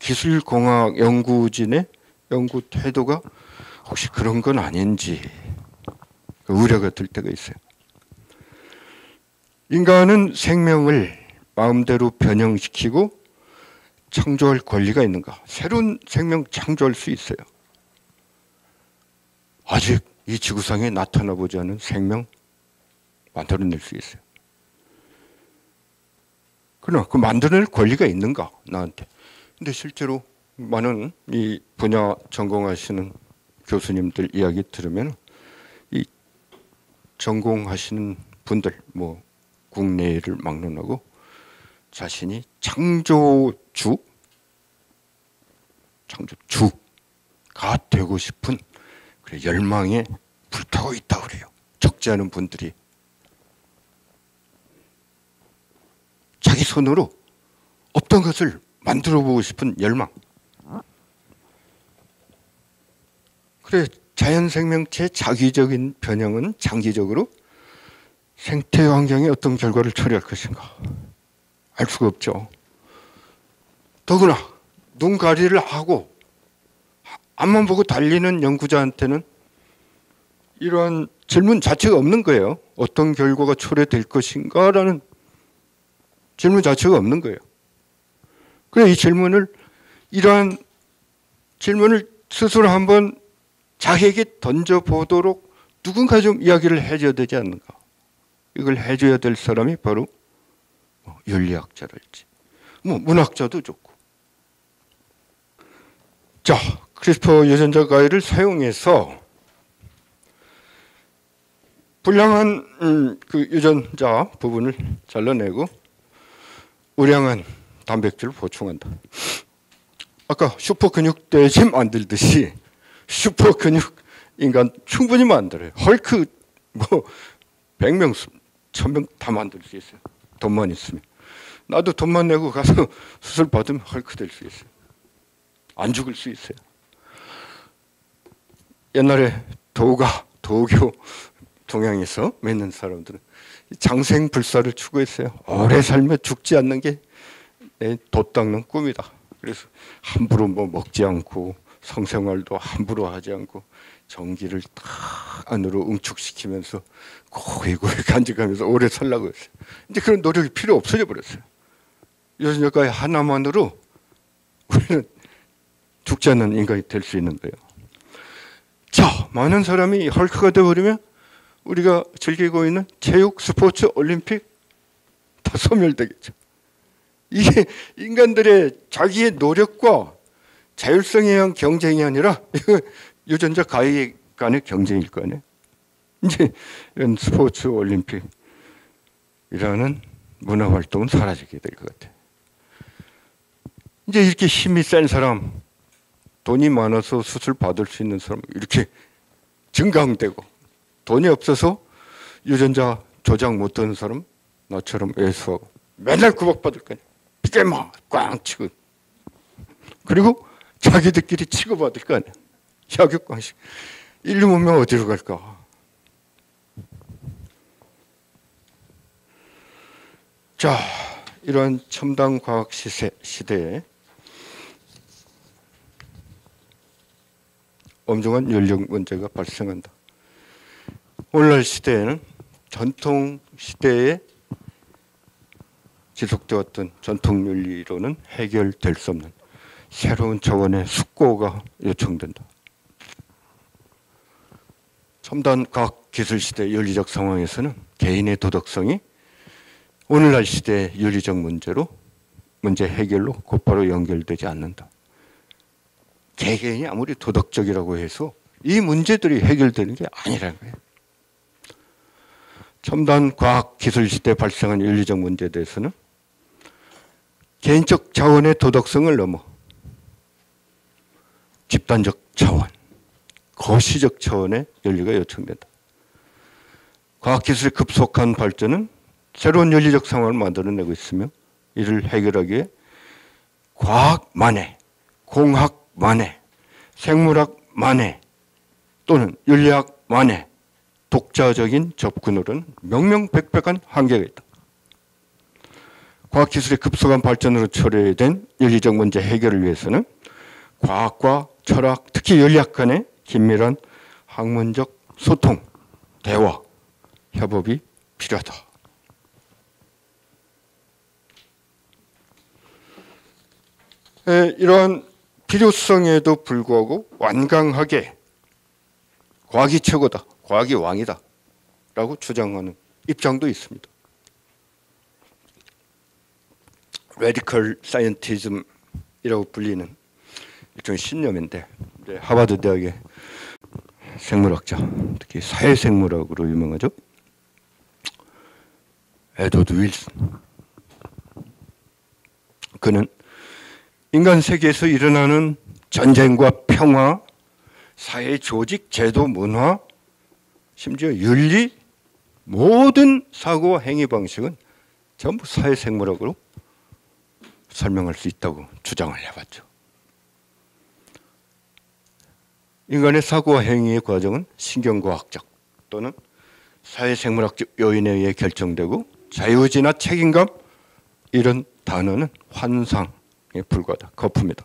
기술공학 연구진의 연구 태도가 혹시 그런 건 아닌지 우려가 들 때가 있어요. 인간은 생명을 마음대로 변형시키고 창조할 권리가 있는가? 새로운 생명 창조할 수 있어요. 아직 이 지구상에 나타나 보지 않은 생명 만들어낼 수 있어요. 그러나 그 만들어낼 권리가 있는가 나한테? 근데 실제로 많은 이 분야 전공하시는 교수님들 이야기 들으면 이 전공하시는 분들 뭐 국내를 막론하고 자신이 창조주 창조주가 되고 싶은 열망에 불타고 있다 그래요. 적지 않은 분들이 자기 손으로 어떤 것을 만들어 보고 싶은 열망. 그래 자연 생명체 자기적인 변형은 장기적으로 생태 환경에 어떤 결과를 초래할 것인가 알 수가 없죠. 더구나 눈 가리를 하고 앞만 보고 달리는 연구자한테는 이러한 질문 자체가 없는 거예요. 어떤 결과가 초래될 것인가라는 질문 자체가 없는 거예요. 그래 이 질문을 이러한 질문을 스스로 한번 자기에게 던져보도록 누군가 좀 이야기를 해줘야 되지 않는가. 이걸 해줘야 될 사람이 바로 뭐 윤리학자랄지 뭐 인문학자도 좋고 자 크리스퍼 유전자 가위를 사용해서 불량한 음, 그 유전자 부분을 잘라내고 우량한 단백질을 보충한다. 아까 슈퍼 근육 돼지 만들듯이 슈퍼 근육 인간 충분히 만들어요. 헐크 뭐 100명, 1000명 다 만들 수 있어요. 돈만 있으면. 나도 돈만 내고 가서 (laughs) 수술 받으면 헐크 될 수 있어요. 안 죽을 수 있어요. 옛날에 도가 도교 동양에서 맺는 사람들은 장생 불사를 추구했어요. 오래 살면 죽지 않는 게 내 돛 닦는 꿈이다. 그래서 함부로 뭐 먹지 않고 성생활도 함부로 하지 않고 전기를 다 안으로 응축시키면서 고이고이 간직하면서 오래 살라고 했어요. 이제 그런 노력이 필요 없어져 버렸어요. 요즘까지 하나만으로 우리는 죽지 않는 인간이 될 수 있는 거예요. 자, 많은 사람이 헐크가 되어버리면 우리가 즐기고 있는 체육, 스포츠, 올림픽 다 소멸되겠죠. 이게 인간들의 자기의 노력과 자율성에 의한 경쟁이 아니라 유전자 가위 간의 경쟁일 거 아니에요. 이제 이런 스포츠, 올림픽이라는 문화 활동은 사라지게 될 것 같아요. 이제 이렇게 힘이 센 사람, 돈이 많아서 수술 받을 수 있는 사람 이렇게 증강되고 돈이 없어서 유전자 조작 못하는 사람 나처럼 애서 맨날 구박받을 거냐. 피게마 꽝 치고. 그리고 자기들끼리 치고받을 거 아니야. 약육강식. 인류 문명 어디로 갈까? 자 이러한 첨단 과학 시세, 시대에 엄중한 윤력 문제가 발생한다. 오늘날 시대에는 전통 시대에 지속되어 왔던 전통 윤리로는 해결될 수 없는 새로운 차원의 숙고가 요청된다. 첨단 과학 기술 시대 윤리적 상황에서는 개인의 도덕성이 오늘날 시대의 윤리적 문제로 문제 해결로 곧바로 연결되지 않는다. 개개인이 아무리 도덕적이라고 해서 이 문제들이 해결되는 게 아니라는 거예요. 첨단 과학 기술 시대 발생한 윤리적 문제에 대해서는 개인적 차원의 도덕성을 넘어 집단적 차원, 거시적 차원의 윤리가 요청된다. 과학기술의 급속한 발전은 새로운 윤리적 상황을 만들어내고 있으며 이를 해결하기에 과학만의, 공학 만의, 생물학만의 또는 윤리학만의 독자적인 접근으로는 명명백백한 한계가 있다. 과학기술의 급속한 발전으로 초래된 윤리적 문제 해결을 위해서는 과학과 철학, 특히 연리학 간의 긴밀한 학문적 소통, 대화, 협업이 필요하다. 에, 이러한 필요성에도 불구하고 완강하게 과학이 최고다, 과학이 왕이다 라고 주장하는 입장도 있습니다. radical scientism이라고 불리는 일종의 신념인데 하버드 대학의 생물학자, 특히 사회생물학으로 유명하죠. 에드워드 윌슨. 그는 인간 세계에서 일어나는 전쟁과 평화, 사회 조직, 제도, 문화, 심지어 윤리 모든 사고와 행위 방식은 전부 사회생물학으로 설명할 수 있다고 주장을 해봤죠. 인간의 사고와 행위의 과정은 신경과학적 또는 사회생물학적 요인에 의해 결정되고 자유지나 책임감 이런 단어는 환상에 불과하다. 거품이다.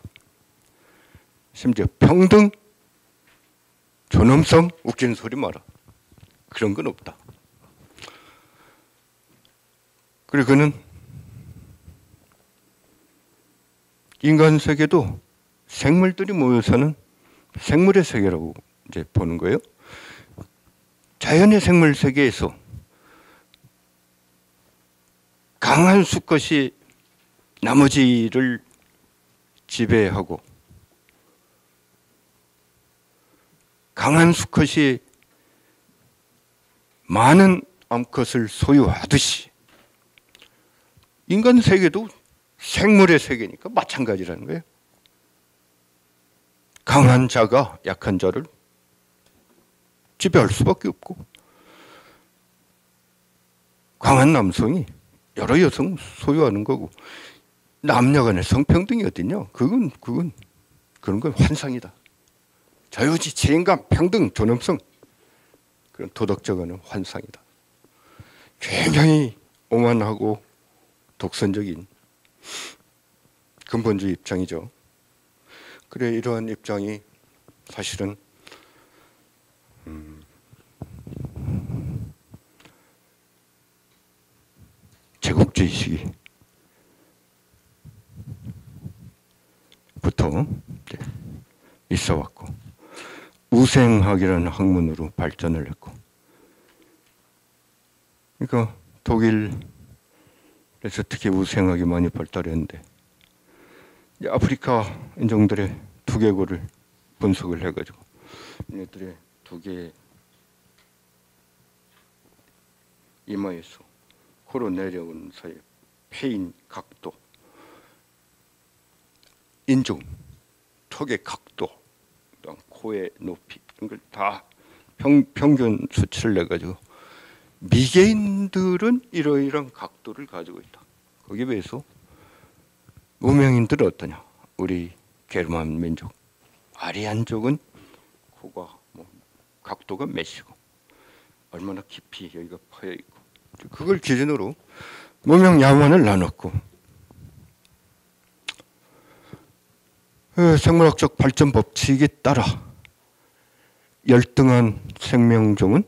심지어 평등, 존엄성 웃기는 소리 마라. 그런 건 없다. 그리고 그는 인간 세계도 생물들이 모여 사는 생물의 세계라고 이제 보는 거예요. 자연의 생물 세계에서 강한 수컷이 나머지를 지배하고 강한 수컷이 많은 암컷을 소유하듯이 인간 세계도 생물의 세계니까 마찬가지라는 거예요. 강한 자가 약한 자를 지배할 수밖에 없고 강한 남성이 여러 여성 소유하는 거고 남녀 간의 성평등이 어딨냐? 그건 그건 그런 건 환상이다. 자유지, 책임감, 평등, 존엄성 그런 도덕적인 환상이다. 굉장히 오만하고 독선적인 근본주의 입장이죠. 그래 이러한 입장이 사실은 음, 제국주의식이 부터 있어 왔고 우생학이라는 학문으로 발전을 했고 그러니까 독일에서 특히 우생학이 많이 발달했는데 아프리카 인종들의 두개골을 분석을 해가지고 얘네들의 두개 이마에서 코로 내려온 사이 패인 각도, 인중, 턱의 각도, 코의 높이 이런 걸 다 평균 수치를 내 가지고 미개인들은 이러이러한 각도를 가지고 있다. 거기에 비해서 문명인들은 어떠냐? 우리 게르만 민족, 아리안족은 코가 뭐 각도가 몇이고 얼마나 깊이 여기가 퍼여 있고 그걸 기준으로 무명 야만을 나눴고 생물학적 발전 법칙에 따라 열등한 생명종은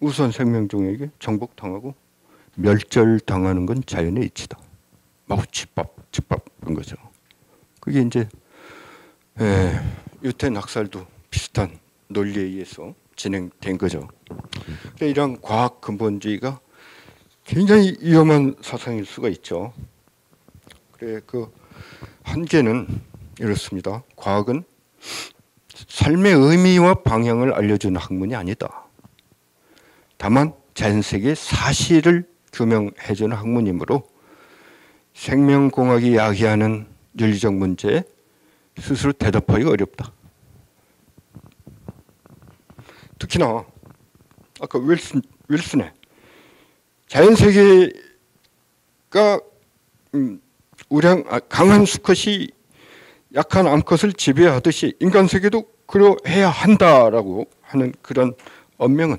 우선 생명종에게 정복당하고 멸절당하는 건 자연의 이치다. 막 집밥, 집밥인 거죠. 그게 이제 에, 유태 낙살도 비슷한 논리에 의해서 진행된 거죠. 그러니까 이런 과학 근본주의가 굉장히 위험한 사상일 수가 있죠. 그래 그 한계는 이렇습니다. 과학은 삶의 의미와 방향을 알려주는 학문이 아니다. 다만 자연 세계 사실을 규명해주는 학문이므로 생명공학이 야기하는 윤리적 문제에 스스로 대답하기가 어렵다. 특히나 아까 윌슨 윌슨의 자연 세계가 음, 우량 아, 강한 수컷이 약한 암컷을 지배하듯이 인간 세계도 그러해야 한다라고 하는 그런 언명은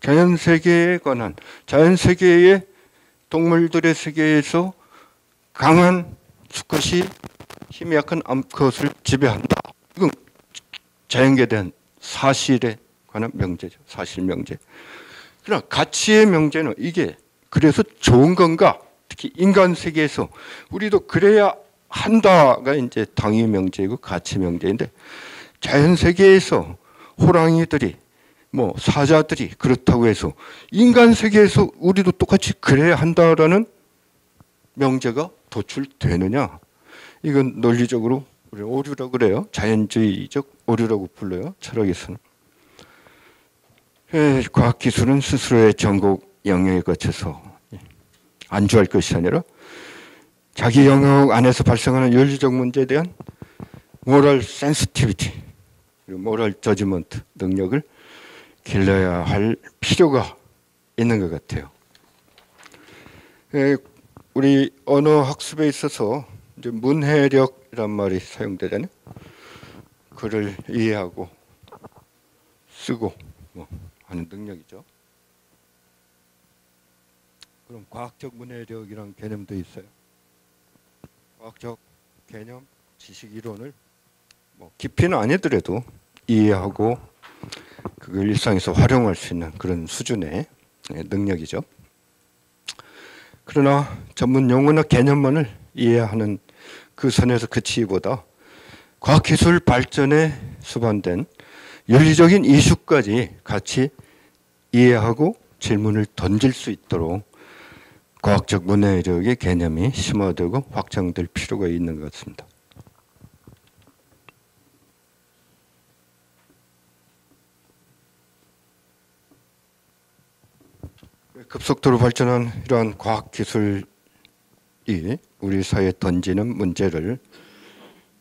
자연 세계에 관한 자연 세계의 동물들의 세계에서 강한 수컷이 힘이 약한 암컷을 지배한다. 이건 자연계에 대한 사실에 관한 명제죠. 사실 명제. 그러나 가치의 명제는 이게 그래서 좋은 건가? 특히 인간 세계에서 우리도 그래야 한다가 이제 당위 명제이고 가치 명제인데 자연 세계에서 호랑이들이 뭐 사자들이 그렇다고 해서 인간 세계에서 우리도 똑같이 그래야 한다라는 명제가 도출되느냐? 이건 논리적으로 우리 오류라고 그래요. 자연주의적 오류라고 불러요. 철학에서는. 예, 과학기술은 스스로의 전국 영역에 거쳐서 안주할 것이 아니라 자기 영역 안에서 발생하는 윤리적 문제에 대한 moral sensitivity 그리고 moral judgment 능력을 길러야 할 필요가 있는 것 같아요. 예, 우리 언어 학습에 있어서 이제 문해력이란 말이 사용되잖아요. 글을 이해하고 쓰고 뭐 하는 능력이죠. 그럼 과학적 문해력이란 개념도 있어요. 과학적 개념, 지식 이론을 뭐 깊이는 아니더라도 이해하고 그걸 일상에서 활용할 수 있는 그런 수준의 예, 능력이죠. 그러나 전문 용어나 개념만을 이해하는 그 선에서 그치기보다 과학기술 발전에 수반된 윤리적인 이슈까지 같이 이해하고 질문을 던질 수 있도록 과학적 문해력의 개념이 심화되고 확장될 필요가 있는 것 같습니다. 급속도로 발전한 이러한 과학기술이 우리 사회에 던지는 문제를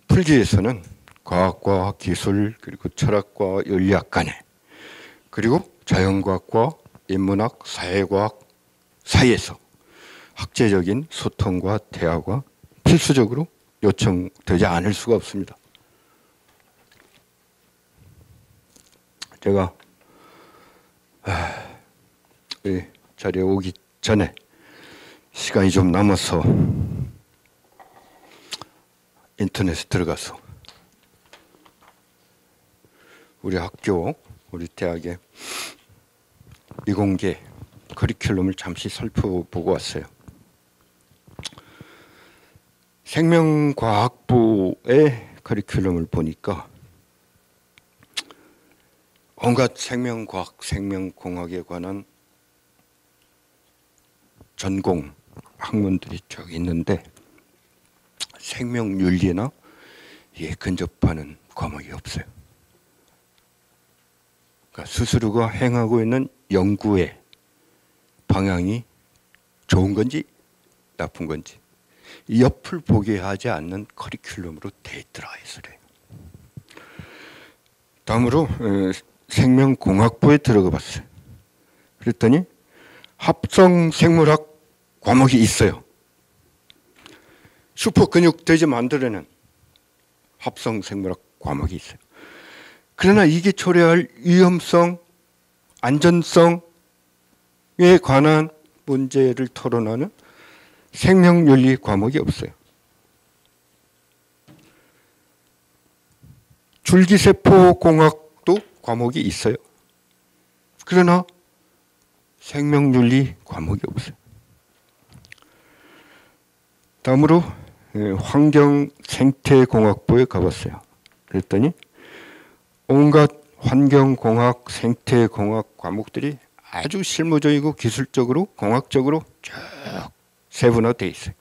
풀기 위해서는 과학과 기술 그리고 철학과 윤리학 간에 그리고 자연과학과 인문학, 사회과학 사이에서 학제적인 소통과 대화가 필수적으로 요청되지 않을 수가 없습니다. 제가 아, 이 자리에 오기 전에 시간이 좀 남아서 인터넷에 들어가서 우리 학교, 우리 대학의 이공계 커리큘럼을 잠시 살펴보고 왔어요. 생명과학부의 커리큘럼을 보니까 온갖 생명과학, 생명공학에 관한 전공 학문들이 쭉 있는데 생명윤리나 이에 근접하는 과목이 없어요. 그러니까 스스로가 행하고 있는 연구의 방향이 좋은 건지 나쁜 건지 이 옆을 보게 하지 않는 커리큘럼으로 돼 있더라 해서래. 다음으로 어, 생명공학부에 들어가 봤어요. 그랬더니 합성 생물학 과목이 있어요. 슈퍼 근육 돼지 만들어낸 합성 생물학 과목이 있어요. 그러나 이게 초래할 위험성, 안전성에 관한 문제를 토론하는 생명윤리 과목이 없어요. 줄기세포 공학도 과목이 있어요. 그러나 생명윤리 과목이 없어요. 다음으로 예, 환경 생태공학부에 가봤어요. 그랬더니 온갖 환경공학, 생태공학 과목들이 아주 실무적이고 기술적으로 공학적으로 쭉 세분화돼 있어요.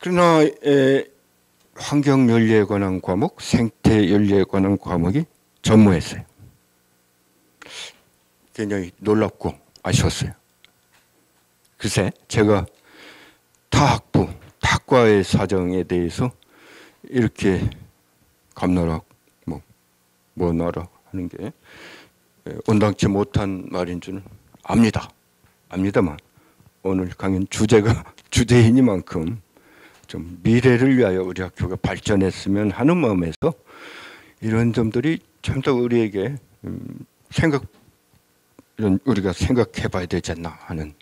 그러나 에, 환경윤리에 관한 과목, 생태윤리에 관한 과목이 전무했어요. 굉장히 놀랍고 아쉬웠어요. 글쎄, 제가 타학부, 타과의 사정에 대해서 이렇게 감나라, 뭐, 뭐 나라 하는 게 온당치 못한 말인 줄 압니다. 압니다만 오늘 강연 주제가 (laughs) 주제이니만큼 좀 미래를 위하여 우리 학교가 발전했으면 하는 마음에서 이런 점들이 좀더 우리에게 음, 생각 이런 우리가 생각해봐야 되지 않나 하는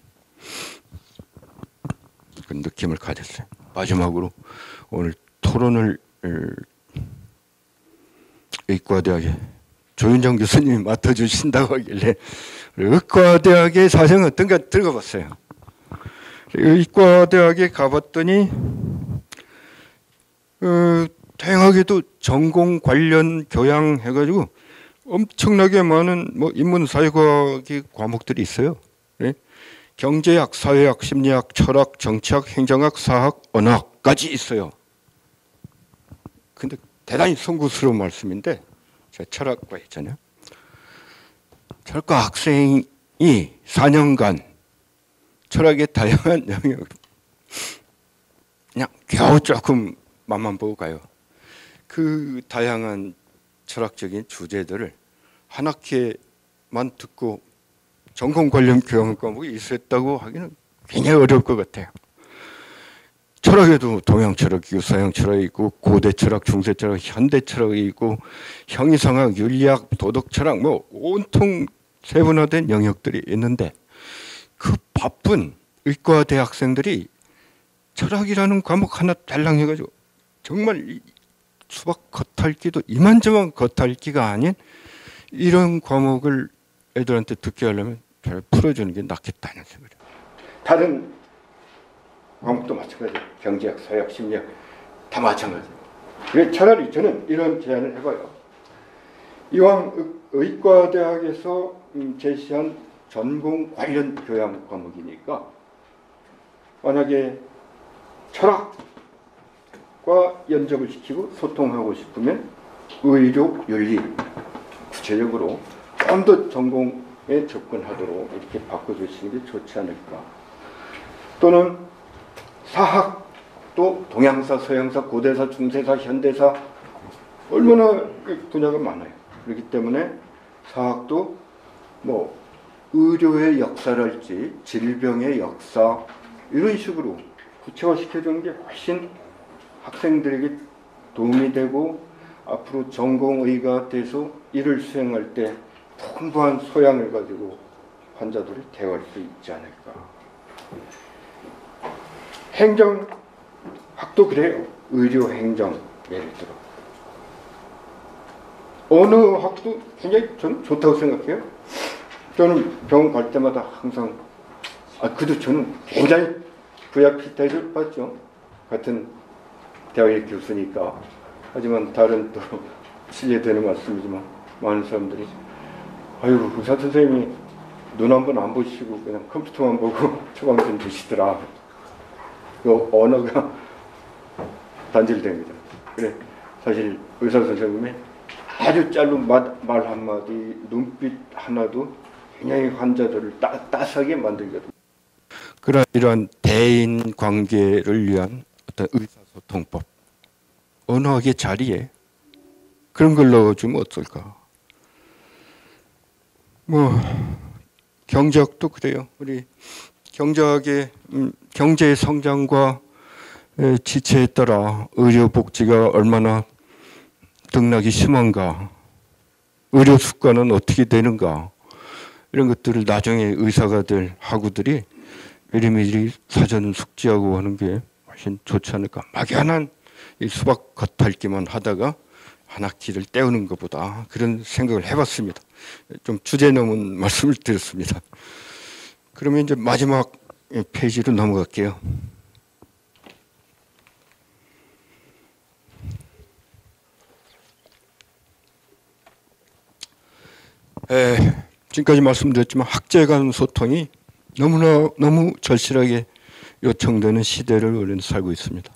그 느낌을 가졌어요. 마지막으로 오늘 토론을 어, 의과대학의 조윤정 교수님이 맡아주신다고 하길래 의과대학의 사정은 어떤가 들어봤어요. 의과대학에 가봤더니 어, 다양하게도 전공 관련 교양 해가지고 엄청나게 많은 뭐 인문사회과학의 과목들이 있어요. 예? 경제학, 사회학, 심리학, 철학, 정치학, 행정학, 사학, 언어학까지 있어요. 근데 대단히 송구스러운 말씀인데 제가 철학과 했잖아요. 철학과 학생이 4년간 철학의 다양한 (laughs) 영역을 그냥 겨우 조금 맛만 보고 가요. 그 다양한 철학적인 주제들을 한 학기에만 듣고 전공 관련 교양 과목이 있었다고 하기는 굉장히 어려울 것 같아요. 철학에도 동양 철학이 있고 서양 철학이 있고 고대 철학, 중세 철학, 현대 철학이 있고 형이상학, 윤리학, 도덕 철학 뭐 온통 세분화된 영역들이 있는데 그 바쁜 의과 대학생들이 철학이라는 과목 하나 달랑 해가지고 정말 이 수박 겉핥기도 이만저만 겉핥기가 아닌 이런 과목을 애들한테 듣게 하려면 잘 풀어주는 게 낫겠다는 생각이에요. 다른 과목도 마찬가지예요. 경제학, 사회학, 심리학 다 마찬가지예요. 그래 차라리 저는 이런 제안을 해봐요. 이왕 의- 의과대학에서 음, 제시한 전공 관련 교양 과목이니까 만약에 철학과 연접을 시키고 소통하고 싶으면 의료, 윤리 구체적으로 좀 더 전공에 접근하도록 이렇게 바꿔주시는 게 좋지 않을까. 또는 사학도 동양사, 서양사, 고대사, 중세사, 현대사 얼마나 그 분야가 많아요. 그렇기 때문에 사학도 뭐 의료의 역사랄지 질병의 역사 이런 식으로 구체화시켜주는 게 훨씬 학생들에게 도움이 되고 앞으로 전공의가 돼서 일을 수행할 때 풍부한 소양을 가지고 환자들을 대할 수 있지 않을까. 행정학도 그래요. 의료 행정 예를 들어. 어느 학도 굉장히 저는 좋다고 생각해요. 저는 병원 갈 때마다 항상 아 그래도 저는 굉장히 VIP타입을 받죠. 같은 대학의 교수니까. 하지만 다른 또 (laughs) 실례되는 말씀이지만 많은 사람들이 아유 의사 선생님이 눈 한 번 안 보시고 그냥 컴퓨터만 보고 (laughs) 처방전 주시더라. 그 언어가 (laughs) 단절됩니다. 그래 사실 의사 선생님이 아주 짧은 말, 말 한마디, 눈빛 하나도 굉장히 환자들을 따, 따스하게 만들거든요. 그런 이런 대인 관계를 위한 어떤 의사소통법, 언어학의 자리에 그런 걸 넣어주면 어떨까? 뭐 경제학도 그래요. 우리 경제학의 음, 경제의 성장과 에, 지체에 따라 의료 복지가 얼마나 등락이 심한가, 의료 수가는 어떻게 되는가 이런 것들을 나중에 의사가 될 학우들이 미리미리 사전 숙지하고 하는 게 훨씬 좋지 않을까. 막연한 이 수박 겉핥기만 하다가 한 학기를 때우는 것보다 그런 생각을 해봤습니다. 좀 주제 넘은 (laughs) 말씀을 드렸습니다. 그러면 이제 마지막 페이지로 넘어갈게요. 에, 지금까지 말씀드렸지만 학제 간 소통이 너무나 너무 절실하게 요청되는 시대를 우리는 살고 있습니다.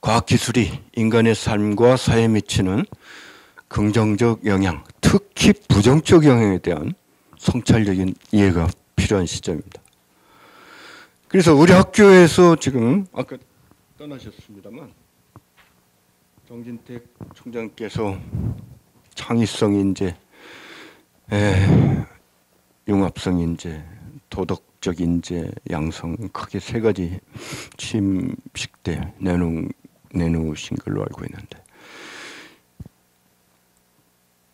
과학 기술이 인간의 삶과 사회에 미치는 긍정적 영향, 특히 부정적 영향에 대한 성찰적인 이해가 필요한 시점입니다. 그래서 우리 학교에서 지금 아까 떠나셨습니다만 정진택 총장께서 창의성 인재, 에, 융합성 인재, 도덕적 인재, 양성 크게 세 가지 때 내놓, 내놓으신 걸로 알고 있는데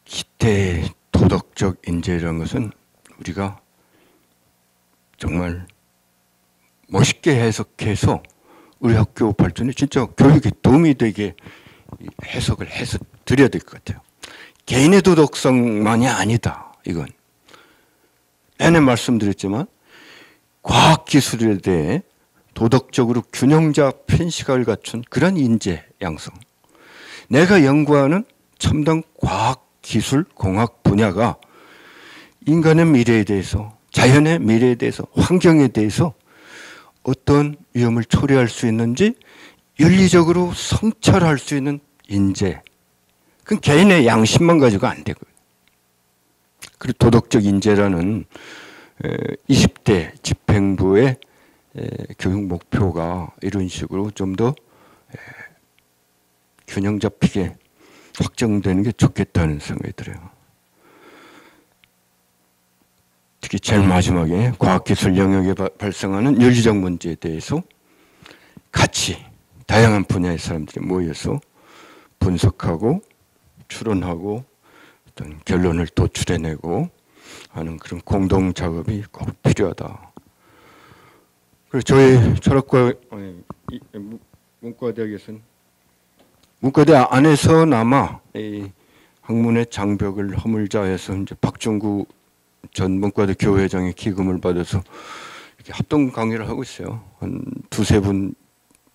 기대 도덕적 인재라는 것은 우리가 정말 멋있게 해석해서 우리 학교 발전에 진짜 교육에 도움이 되게 이 해석을 해서 드려야 될 것 같아요. 개인의 도덕성만이 아니다. 이건 내내 말씀드렸지만 과학 기술에 대해 도덕적으로 균형 잡힌 시각을 갖춘 그런 인재 양성. 내가 연구하는 첨단 과학 기술 공학 분야가 인간의 미래에 대해서 자연의 미래에 대해서 환경에 대해서 어떤 위험을 초래할 수 있는지 윤리적으로 성찰할 수 있는 인재. 그건 개인의 양심만 가지고 안 되고요. 그리고 도덕적 인재라는 에, 20대 집행부의 에, 교육 목표가 이런 식으로 좀 더 균형 잡히게 확정되는 게 좋겠다는 생각이 들어요. 특히 제일 마지막에 과학기술 영역에 바- 발생하는 윤리적 문제에 대해서 같이 다양한 분야의 사람들이 모여서 분석하고 추론하고 어떤 결론을 도출해내고 하는 그런 공동 작업이 꼭 필요하다. 그리고 저희 철학과 문과대학에서는 문과대 안에서나마 이 학문의 장벽을 허물자 해서 이제 박종구 전 문과대 교회장의 기금을 받아서 합동 강의를 하고 있어요. 한 두세 분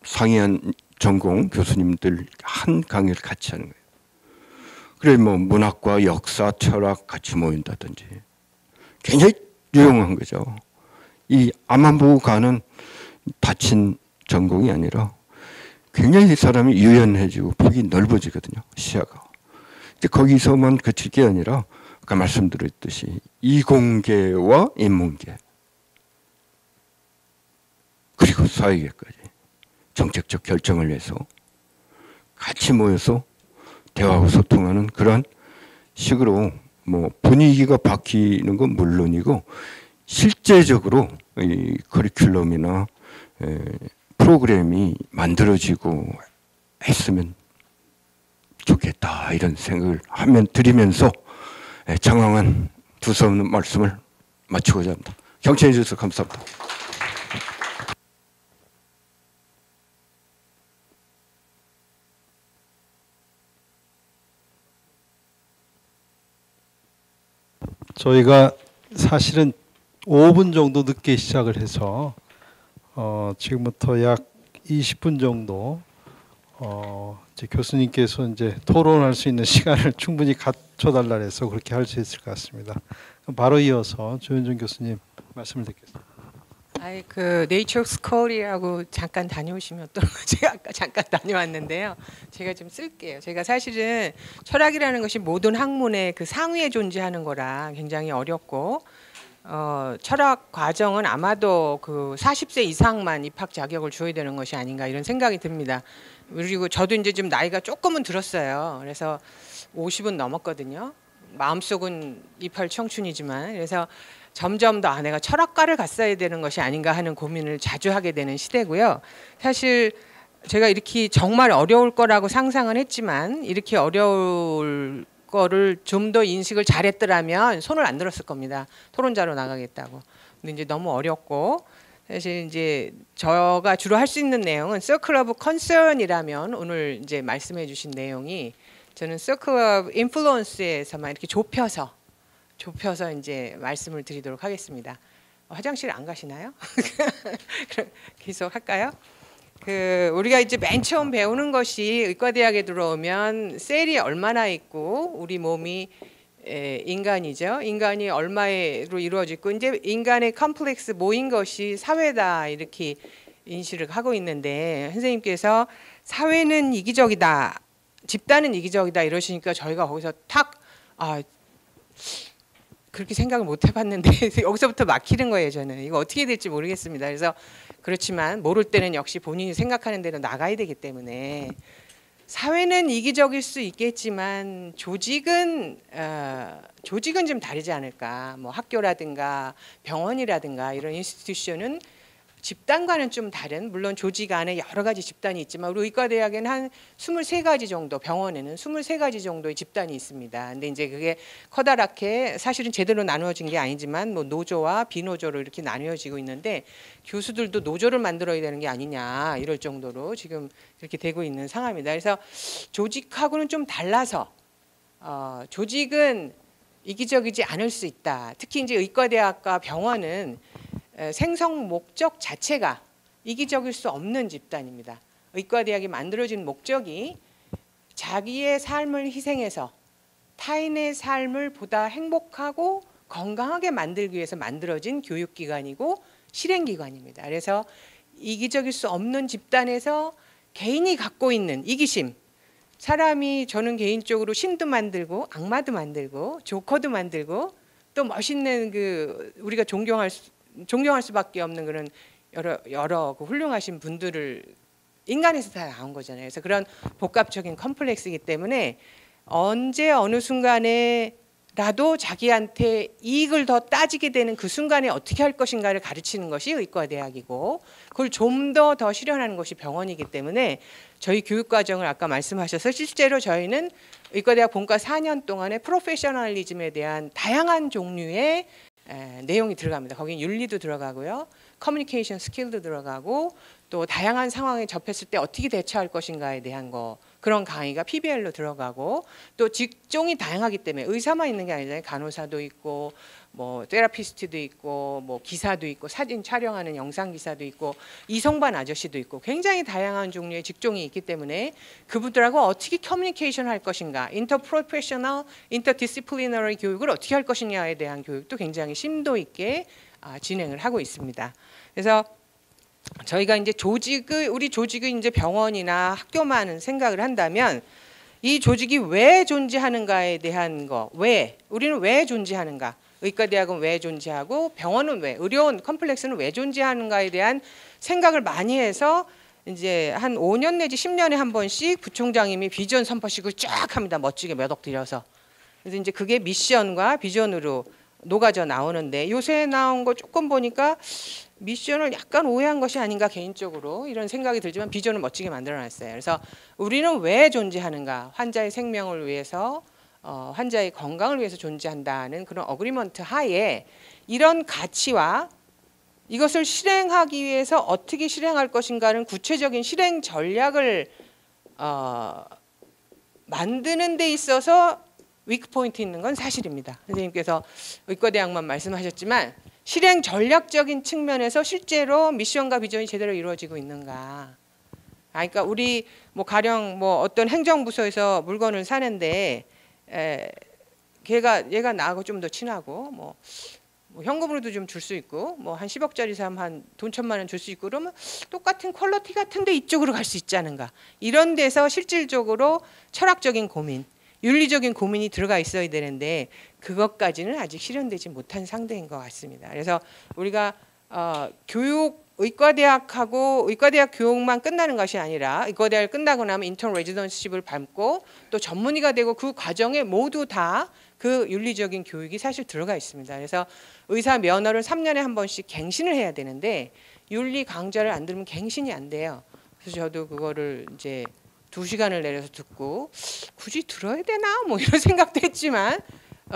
상이한 전공 교수님들 한 강의를 같이 하는 거예요. 그래 뭐 문학과 역사, 철학 같이 모인다든지 굉장히 유용한 거죠. 이 앞만 보고 가는 닫힌 전공이 아니라 굉장히 이 사람이 유연해지고 폭이 넓어지거든요. 시야가. 이제 거기서만 그칠 게 아니라 아까 말씀드렸듯이 이공계와 인문계 그리고 사회계까지 정책적 결정을 해서 같이 모여서 대화하고 소통하는 그런 식으로 뭐 분위기가 바뀌는 건 물론이고 실제적으로 이 커리큘럼이나 에, 프로그램이 만들어지고 했으면 좋겠다 이런 생각을 하면 드리면서 에, 장황한 두서없는 말씀을 마치고자 합니다. 경청해 주셔서 감사합니다. 저희가 사실은 5분 정도 늦게 시작을 해서 어, 지금부터 약 20분 정도 어, 이제 교수님께서 이제 토론할 수 있는 (laughs) 시간을 충분히 갖춰달라 해서 그렇게 할 수 있을 것 같습니다. 바로 이어서 조현준 교수님 말씀을 듣겠습니다. 아이 그 네이처 스컬이라고 잠깐 다녀오시면 또 (laughs) 제가 아까 잠깐 다녀왔는데요. 제가 좀 쓸게요. 제가 사실은 철학이라는 것이 모든 학문의 그 상위에 존재하는 거라 굉장히 어렵고 어, 철학 과정은 아마도 그 40세 이상만 입학 자격을 줘야 되는 것이 아닌가 이런 생각이 듭니다. 그리고 저도 이제 좀 나이가 조금은 들었어요. 그래서 50은 넘었거든요. 마음속은 이팔 청춘이지만 그래서 점점 더 아, 내가 철학과를 갔어야 되는 것이 아닌가 하는 고민을 자주 하게 되는 시대고요. 사실 제가 이렇게 정말 어려울 거라고 상상은 했지만 이렇게 어려울 거를 좀 더 인식을 잘했더라면 손을 안 들었을 겁니다. 토론자로 나가겠다고. 근데 이제 너무 어렵고 사실 이제 저가 주로 할 수 있는 내용은 Circle of Concern이라면 오늘 이제 말씀해 주신 내용이 저는 Circle of Influence에서만 이렇게 좁혀서 좁혀서 이제 말씀을 드리도록 하겠습니다. 어, 화장실 안 가시나요? (laughs) 그럼 계속 할까요? 그 우리가 이제 맨 처음 배우는 것이 의과대학에 들어오면 셀이 얼마나 있고 우리 몸이 에, 인간이죠. 인간이 얼마로 이루어져 있고 이제 인간의 컴플렉스 모인 것이 사회다 이렇게 인식을 하고 있는데 선생님께서 사회는 이기적이다, 집단은 이기적이다 이러시니까 저희가 거기서 탁 아 그렇게 생각을 못 해봤는데 (laughs) 여기서부터 막히는 거예요 저는. 이거 어떻게 될지 모르겠습니다. 그래서 그렇지만 모를 때는 역시 본인이 생각하는 대로 나가야 되기 때문에 사회는 이기적일 수 있겠지만 조직은 어, 조직은 좀 다르지 않을까. 뭐 학교라든가 병원이라든가 이런 인스티튜션은 집단과는 좀 다른 물론 조직 안에 여러 가지 집단이 있지만 우리 의과대학에는 한 23가지 정도 병원에는 23가지 정도의 집단이 있습니다. 근데 이제 그게 커다랗게 사실은 제대로 나누어진 게 아니지만 뭐 노조와 비노조로 이렇게 나누어지고 있는데 교수들도 노조를 만들어야 되는 게 아니냐 이럴 정도로 지금 이렇게 되고 있는 상황입니다. 그래서 조직하고는 좀 달라서 어, 조직은 이기적이지 않을 수 있다. 특히 이제 의과대학과 병원은 에, 생성 목적 자체가 이기적일 수 없는 집단입니다. 의과대학이 만들어진 목적이 자기의 삶을 희생해서 타인의 삶을 보다 행복하고 건강하게 만들기 위해서 만들어진 교육기관이고 실행기관입니다. 그래서 이기적일 수 없는 집단에서 개인이 갖고 있는 이기심, 사람이 저는 개인적으로 신도 만들고 악마도 만들고 조커도 만들고 또 멋있는 그 우리가 존경할 수, 존경할 수밖에 없는 그런 여러 여러 그 훌륭하신 분들을 인간에서 다 나온 거잖아요. 그래서 그런 복합적인 컴플렉스이기 때문에 언제 어느 순간에라도 자기한테 이익을 더 따지게 되는 그 순간에 어떻게 할 것인가를 가르치는 것이 의과 대학이고 그걸 좀 더더 실현하는 것이 병원이기 때문에 저희 교육 과정을 아까 말씀하셔서 실제로 저희는 의과대학 본과 4년 동안의 professionalism에 대한 다양한 종류의 에, 내용이 들어갑니다. 거긴 윤리도 들어가고요. communication skill도 들어가고 또 다양한 상황에 접했을 때 어떻게 대처할 것인가에 대한 거 그런 강의가 PBL로 들어가고 또 직종이 다양하기 때문에 의사만 있는 게 아니잖아요. 간호사도 있고 뭐 therapist도 있고 뭐 기사도 있고 사진 촬영하는 영상 기사도 있고 이송반 아저씨도 있고 굉장히 다양한 종류의 직종이 있기 때문에 그분들하고 어떻게 커뮤니케이션 할 것인가 인터프로페셔널 인터디시플리너리 교육을 어떻게 할 것이냐에 대한 교육도 굉장히 심도 있게 아, 진행을 하고 있습니다. 그래서 저희가 이제 조직을 우리 조직을 이제 병원이나 학교만 생각을 한다면 이 조직이 왜 존재하는가에 대한 거, 왜 우리는 왜 존재하는가, 의과대학은 왜 존재하고 병원은 왜, 의료원 컴플렉스는 왜 존재하는가에 대한 생각을 많이 해서 이제 한 5년 내지 10년에 한 번씩 부총장님이 비전 선포식을 쫙 합니다. 멋지게 몇 억 들여서. 그래서 이제 그게 미션과 비전으로 녹아져 나오는데 요새 나온 거 조금 보니까 미션을 약간 오해한 것이 아닌가 개인적으로 이런 생각이 들지만 비전을 멋지게 만들어놨어요. 그래서 우리는 왜 존재하는가? 환자의 생명을 위해서, 어, 환자의 건강을 위해서 존재한다는 그런 agreement 하에 이런 가치와 이것을 실행하기 위해서 어떻게 실행할 것인가는 구체적인 실행 전략을 어, 만드는 데 있어서 위크 포인트 있는 건 사실입니다. 선생님께서 의과대학만 말씀하셨지만 실행 전략적인 측면에서 실제로 미션과 비전이 제대로 이루어지고 있는가? 아, 그러니까 우리 뭐 가령 뭐 어떤 행정부서에서 물건을 사는데 에, 걔가 얘가 나하고 좀 더 친하고 뭐, 뭐 현금으로도 좀 줄 수 있고 뭐 한 10억짜리 사면 한돈 천만 원 줄 수 있고 그러면 똑같은 퀄러티 같은데 이쪽으로 갈 수 있지 않은가? 이런 데서 실질적으로 철학적인 고민 윤리적인 고민이 들어가 있어야 되는데 그것까지는 아직 실현되지 못한 상태인 것 같습니다. 그래서 우리가 어, 교육 의과대학하고 의과대학 교육만 끝나는 것이 아니라 의과대학을 끝나고 나면 인턴 레지던시십을 밟고 또 전문의가 되고 그 과정에 모두 다 그 윤리적인 교육이 사실 들어가 있습니다. 그래서 의사 면허를 3년에 한 번씩 갱신을 해야 되는데 윤리 강좌를 안 들으면 갱신이 안 돼요. 그래서 저도 그거를 이제 두 시간을 내려서 듣고 굳이 들어야 되나 뭐 이런 (laughs) 생각도 했지만 어,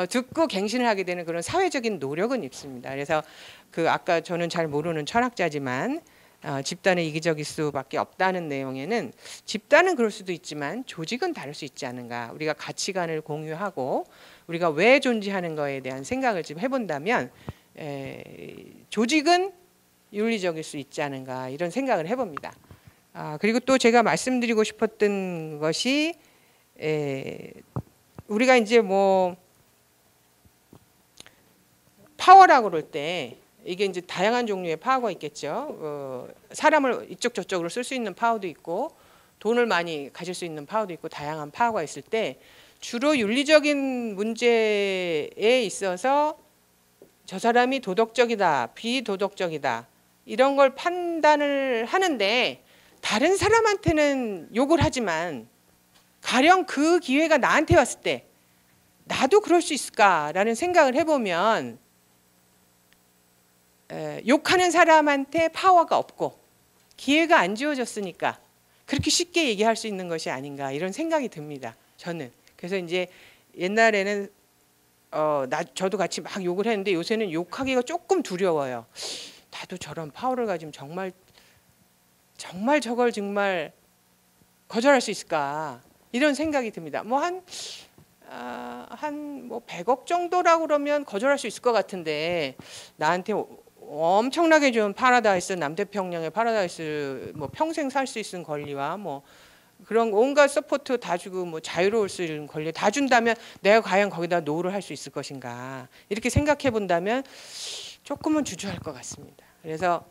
듣고 갱신을 하게 되는 그런 사회적인 노력은 있습니다. 그래서 그 아까 저는 잘 모르는 철학자지만 어, 집단의 이기적일 수밖에 없다는 내용에는 집단은 그럴 수도 있지만 조직은 다를 수 있지 않은가. 우리가 가치관을 공유하고 우리가 왜 존재하는 거에 대한 생각을 좀 해본다면 에, 조직은 윤리적일 수 있지 않은가 이런 생각을 해봅니다. 아, 그리고 또 제가 말씀드리고 싶었던 것이 에, 우리가 이제 뭐 파워라고 그럴 때 이게 이제 다양한 종류의 파워가 있겠죠. 어, 사람을 이쪽 저쪽으로 쓸 수 있는 파워도 있고 돈을 많이 가질 수 있는 파워도 있고 다양한 파워가 있을 때 주로 윤리적인 문제에 있어서 저 사람이 도덕적이다, 비도덕적이다 이런 걸 판단을 하는데 다른 사람한테는 욕을 하지만 가령 그 기회가 나한테 왔을 때 나도 그럴 수 있을까라는 생각을 해보면 에, 욕하는 사람한테 파워가 없고 기회가 안 주어졌으니까 그렇게 쉽게 얘기할 수 있는 것이 아닌가 이런 생각이 듭니다. 저는 그래서 이제 옛날에는 어, 나 저도 같이 막 욕을 했는데 요새는 욕하기가 조금 두려워요. 나도 저런 파워를 가지면 정말 정말 저걸 정말 거절할 수 있을까 이런 생각이 듭니다. 뭐한 아, 한뭐 100억 정도라고 그러면 거절할 수 있을 것 같은데 나한테 엄청나게 좋은 파라다이스 남태평양의 파라다이스 뭐 평생 살 수 있는 권리와 뭐 그런 온갖 support 다 주고 뭐 자유로울 수 있는 권리 다 준다면 내가 과연 거기다 no를 할 수 있을 것인가 이렇게 생각해 본다면 조금은 주저할 것 같습니다. 그래서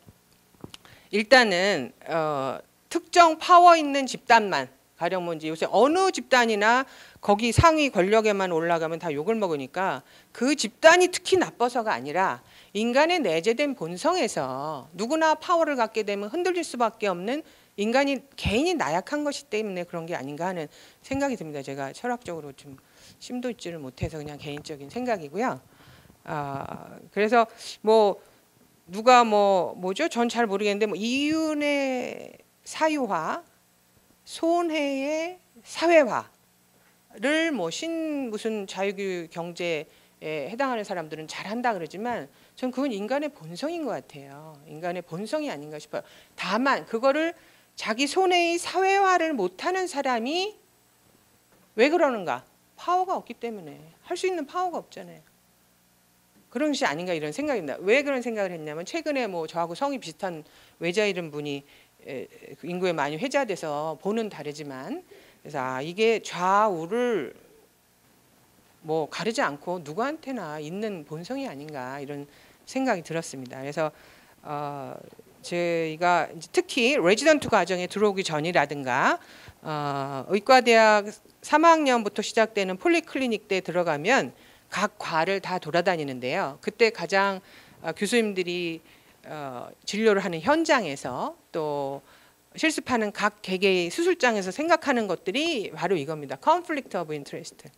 일단은 어, 특정 파워 있는 집단만 가령 뭐 이제 요새 어느 집단이나 거기 상위 권력에만 올라가면 다 욕을 먹으니까 그 집단이 특히 나빠서가 아니라 인간의 내재된 본성에서 누구나 파워를 갖게 되면 흔들릴 수밖에 없는 인간이 개인이 나약한 것이 때문에 그런 게 아닌가 하는 생각이 듭니다. 제가 철학적으로 좀 심도 있지를 못해서 그냥 개인적인 생각이고요. 아 그래서 뭐 누가 뭐 뭐죠? 전 잘 모르겠는데 뭐 이윤의 사유화, 손해의 사회화를 뭐신 무슨 자유주의 경제에 해당하는 사람들은 잘한다 그러지만 전 그건 인간의 본성인 것 같아요. 인간의 본성이 아닌가 싶어요. 다만 그거를 자기 손해의 사회화를 못하는 사람이 왜 그러는가? 파워가 없기 때문에 할 수 있는 파워가 없잖아요. 그런 것이 아닌가 이런 생각입니다. 왜 그런 생각을 했냐면 최근에 뭐 저하고 성이 비슷한 외자 이름 분이 에, 그 인구에 많이 회자돼서 보는 다르지만 그래서 아 이게 좌우를 뭐 가르지 않고 누구한테나 있는 본성이 아닌가 이런 생각이 들었습니다. 그래서 어, 저희가 특히 레지던트 과정에 들어오기 전이라든가 어, 의과대학 3학년부터 시작되는 polyclinic 때 들어가면 각 과를 다 돌아다니는데요. 그때 가장 어, 교수님들이 어, 진료를 하는 현장에서 또 실습하는 각 개개의 수술장에서 생각하는 것들이 바로 이겁니다. conflict of interest.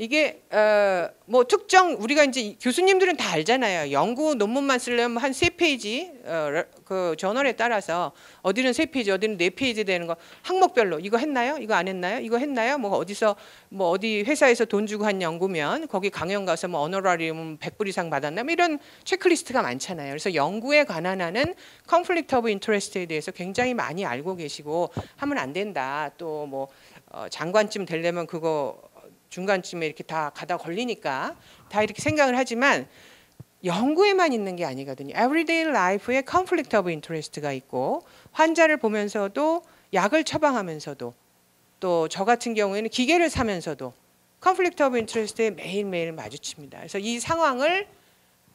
이게 어, 뭐 특정 우리가 이제 교수님들은 다 알잖아요. 연구 논문만 쓰려면 한 세 페이지 어, 러- 그 저널에 따라서 어디는 세 페이지, 어디는 네 페이지 되는 거 항목별로 이거 했나요? 이거 안 했나요? 이거 했나요? 뭐 어디서 뭐 어디 회사에서 돈 주고 한 연구면 거기 강연 가서 뭐 honorarium 100불 이상 받았나? 뭐 이런 체크리스트가 많잖아요. 그래서 연구에 관한 하는 conflict of interest에 대해서 굉장히 많이 알고 계시고 하면 안 된다. 또 뭐 어, 장관쯤 되려면 그거 중간쯤에 이렇게 다 가다 걸리니까 다 이렇게 생각을 하지만 연구에만 있는 게 아니거든요. everyday life에 conflict of interest가 있고 환자를 보면서도 약을 처방하면서도 또 저 같은 경우에는 기계를 사면서도 conflict of interest에 매일매일 마주칩니다. 그래서 이 상황을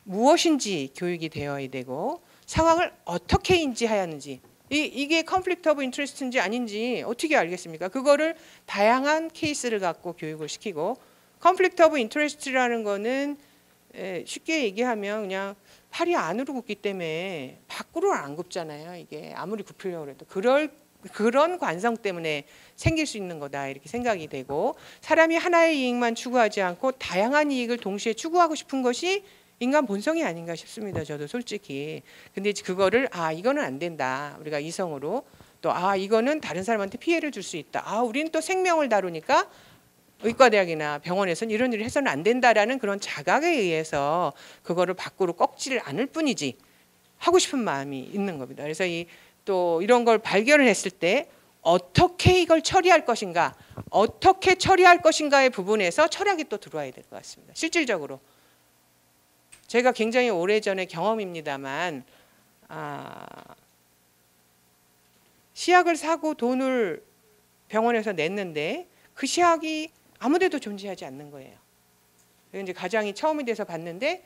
무엇인지 교육이 되어야 되고 상황을 어떻게 인지해야 하는지 이, 이게 conflict of interest인지 아닌지 어떻게 알겠습니까? 그거를 다양한 케이스를 갖고 교육을 시키고 conflict of interest라는 거는 에, 쉽게 얘기하면 그냥 팔이 안으로 굽기 때문에 밖으로 안 굽잖아요. 이게 아무리 굽히려고 해도 그럴 그런 관성 때문에 생길 수 있는 거다 이렇게 생각이 되고 사람이 하나의 이익만 추구하지 않고 다양한 이익을 동시에 추구하고 싶은 것이 인간 본성이 아닌가 싶습니다. 저도 솔직히. 근데 그거를 아 이거는 안 된다. 우리가 이성으로 또 아 이거는 다른 사람한테 피해를 줄 수 있다. 아 우리는 또 생명을 다루니까 의과대학이나 병원에서는 이런 일을 해서는 안 된다라는 그런 자각에 의해서 그거를 밖으로 꺾지를 않을 뿐이지 하고 싶은 마음이 있는 겁니다. 그래서 이 또 이런 걸 발견을 했을 때 어떻게 이걸 처리할 것인가, 어떻게 처리할 것인가의 부분에서 철학이 또 들어와야 될 것 같습니다. 실질적으로 제가 굉장히 오래 전의 경험입니다만 아, 시약을 사고 돈을 병원에서 냈는데 그 시약이 아무데도 존재하지 않는 거예요. 이제 가장이 처음이 돼서 봤는데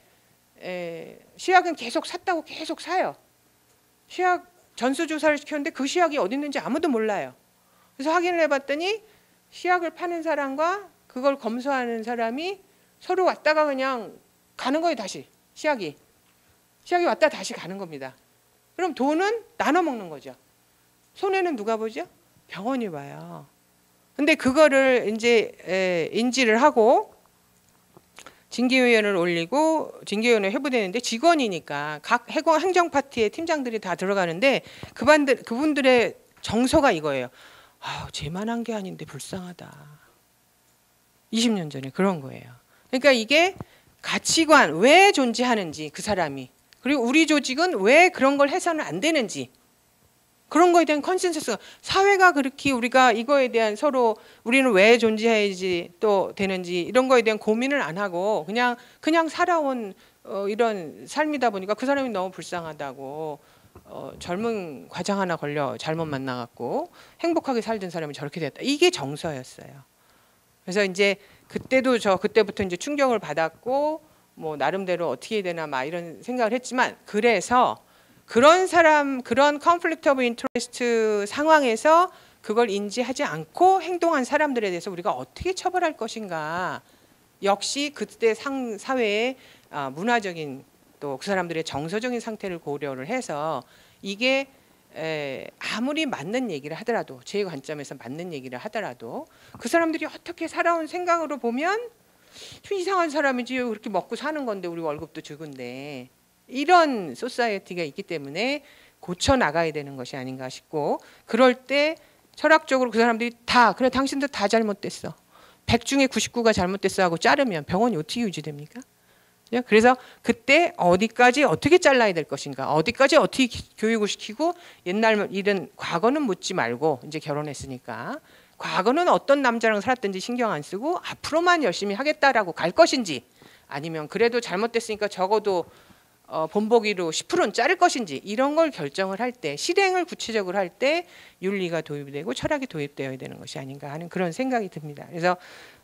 에, 시약은 계속 샀다고 계속 사요. 시약 전수 조사를 시켰는데 그 시약이 어디 있는지 아무도 몰라요. 그래서 확인을 해봤더니 시약을 파는 사람과 그걸 검수하는 사람이 서로 왔다가 그냥 가는 거예요 다시 시약이 시약이 왔다 다시 가는 겁니다. 그럼 돈은 나눠 먹는 거죠. 손해는 누가 보죠? 병원이 봐요. 근데 그거를 이제 에, 인지를 하고 징계위원을 올리고 징계위원회 회부되는데 직원이니까 각 해공 행정 파트의 팀장들이 다 들어가는데 그반들 그분들의 정서가 이거예요. 아, 쟤만 한 게 아닌데 불쌍하다. 20년 전에 그런 거예요. 그러니까 이게 가치관 왜 존재하는지 그 사람이 그리고 우리 조직은 왜 그런 걸 해서는 안 되는지. 그런 거에 대한 컨센서스가 사회가 그렇게 우리가 이거에 대한 서로 우리는 왜 존재해야지 또 되는지 이런 거에 대한 고민을 안 하고 그냥 그냥 살아온 어, 이런 삶이다 보니까 그 사람이 너무 불쌍하다고 어, 젊은 과장 하나 걸려 잘못 만나갖고 행복하게 살던 사람이 저렇게 됐다. 이게 정서였어요. 그래서 이제 그때도 저 그때부터 이제 충격을 받았고 뭐 나름대로 어떻게 해야 되나 막 이런 생각을 했지만 그래서 그런 사람 그런 conflict of interest 상황에서 그걸 인지하지 않고 행동한 사람들에 대해서 우리가 어떻게 처벌할 것인가. 역시 그때 상 사회의 아, 문화적인 또 그 사람들의 정서적인 상태를 고려를 해서 이게 에, 아무리 맞는 얘기를 하더라도 제 관점에서 맞는 얘기를 하더라도 그 사람들이 어떻게 살아온 생각으로 보면 좀 이상한 사람이지 왜 그렇게 먹고 사는 건데 우리 월급도 적은데 이런 소사이어티가 있기 때문에 고쳐 나가야 되는 것이 아닌가 싶고 그럴 때 철학적으로 그 사람들이 다 그래 당신도 다 잘못됐어 100 중에 99가 잘못됐어 하고 자르면 병원이 어떻게 유지됩니까? 그죠? 그래서 그때 어디까지 어떻게 잘라야 될 것인가 어디까지 어떻게 기- 교육을 시키고 옛날 일은 과거는 묻지 말고 이제 결혼했으니까 과거는 어떤 남자랑 살았든지 신경 안 쓰고 앞으로만 열심히 하겠다라고 갈 것인지 아니면 그래도 잘못됐으니까 적어도 어, 본보기로 10%는 자를 것인지 이런 걸 결정을 할 때 실행을 구체적으로 할 때 윤리가 도입되고 철학이 도입되어야 되는 것이 아닌가 하는 그런 생각이 듭니다. 그래서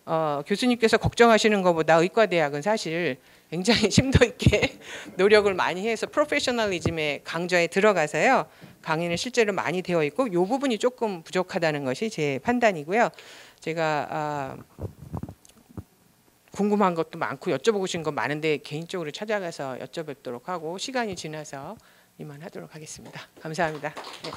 어, 교수님께서 걱정하시는 것보다 의과대학은 사실 굉장히 (laughs) 심도 있게 노력을 많이 해서 프로페셔널리즘의 강좌에 들어가서요 강의는 실제로 많이 되어 있고 이 부분이 조금 부족하다는 것이 제 판단이고요. 제가 아, 궁금한 것도 많고 여쭤보고 싶은 거 많은데 개인적으로 찾아가서 여쭤뵙도록 하고 시간이 지나서 이만하도록 하겠습니다. 감사합니다. 네.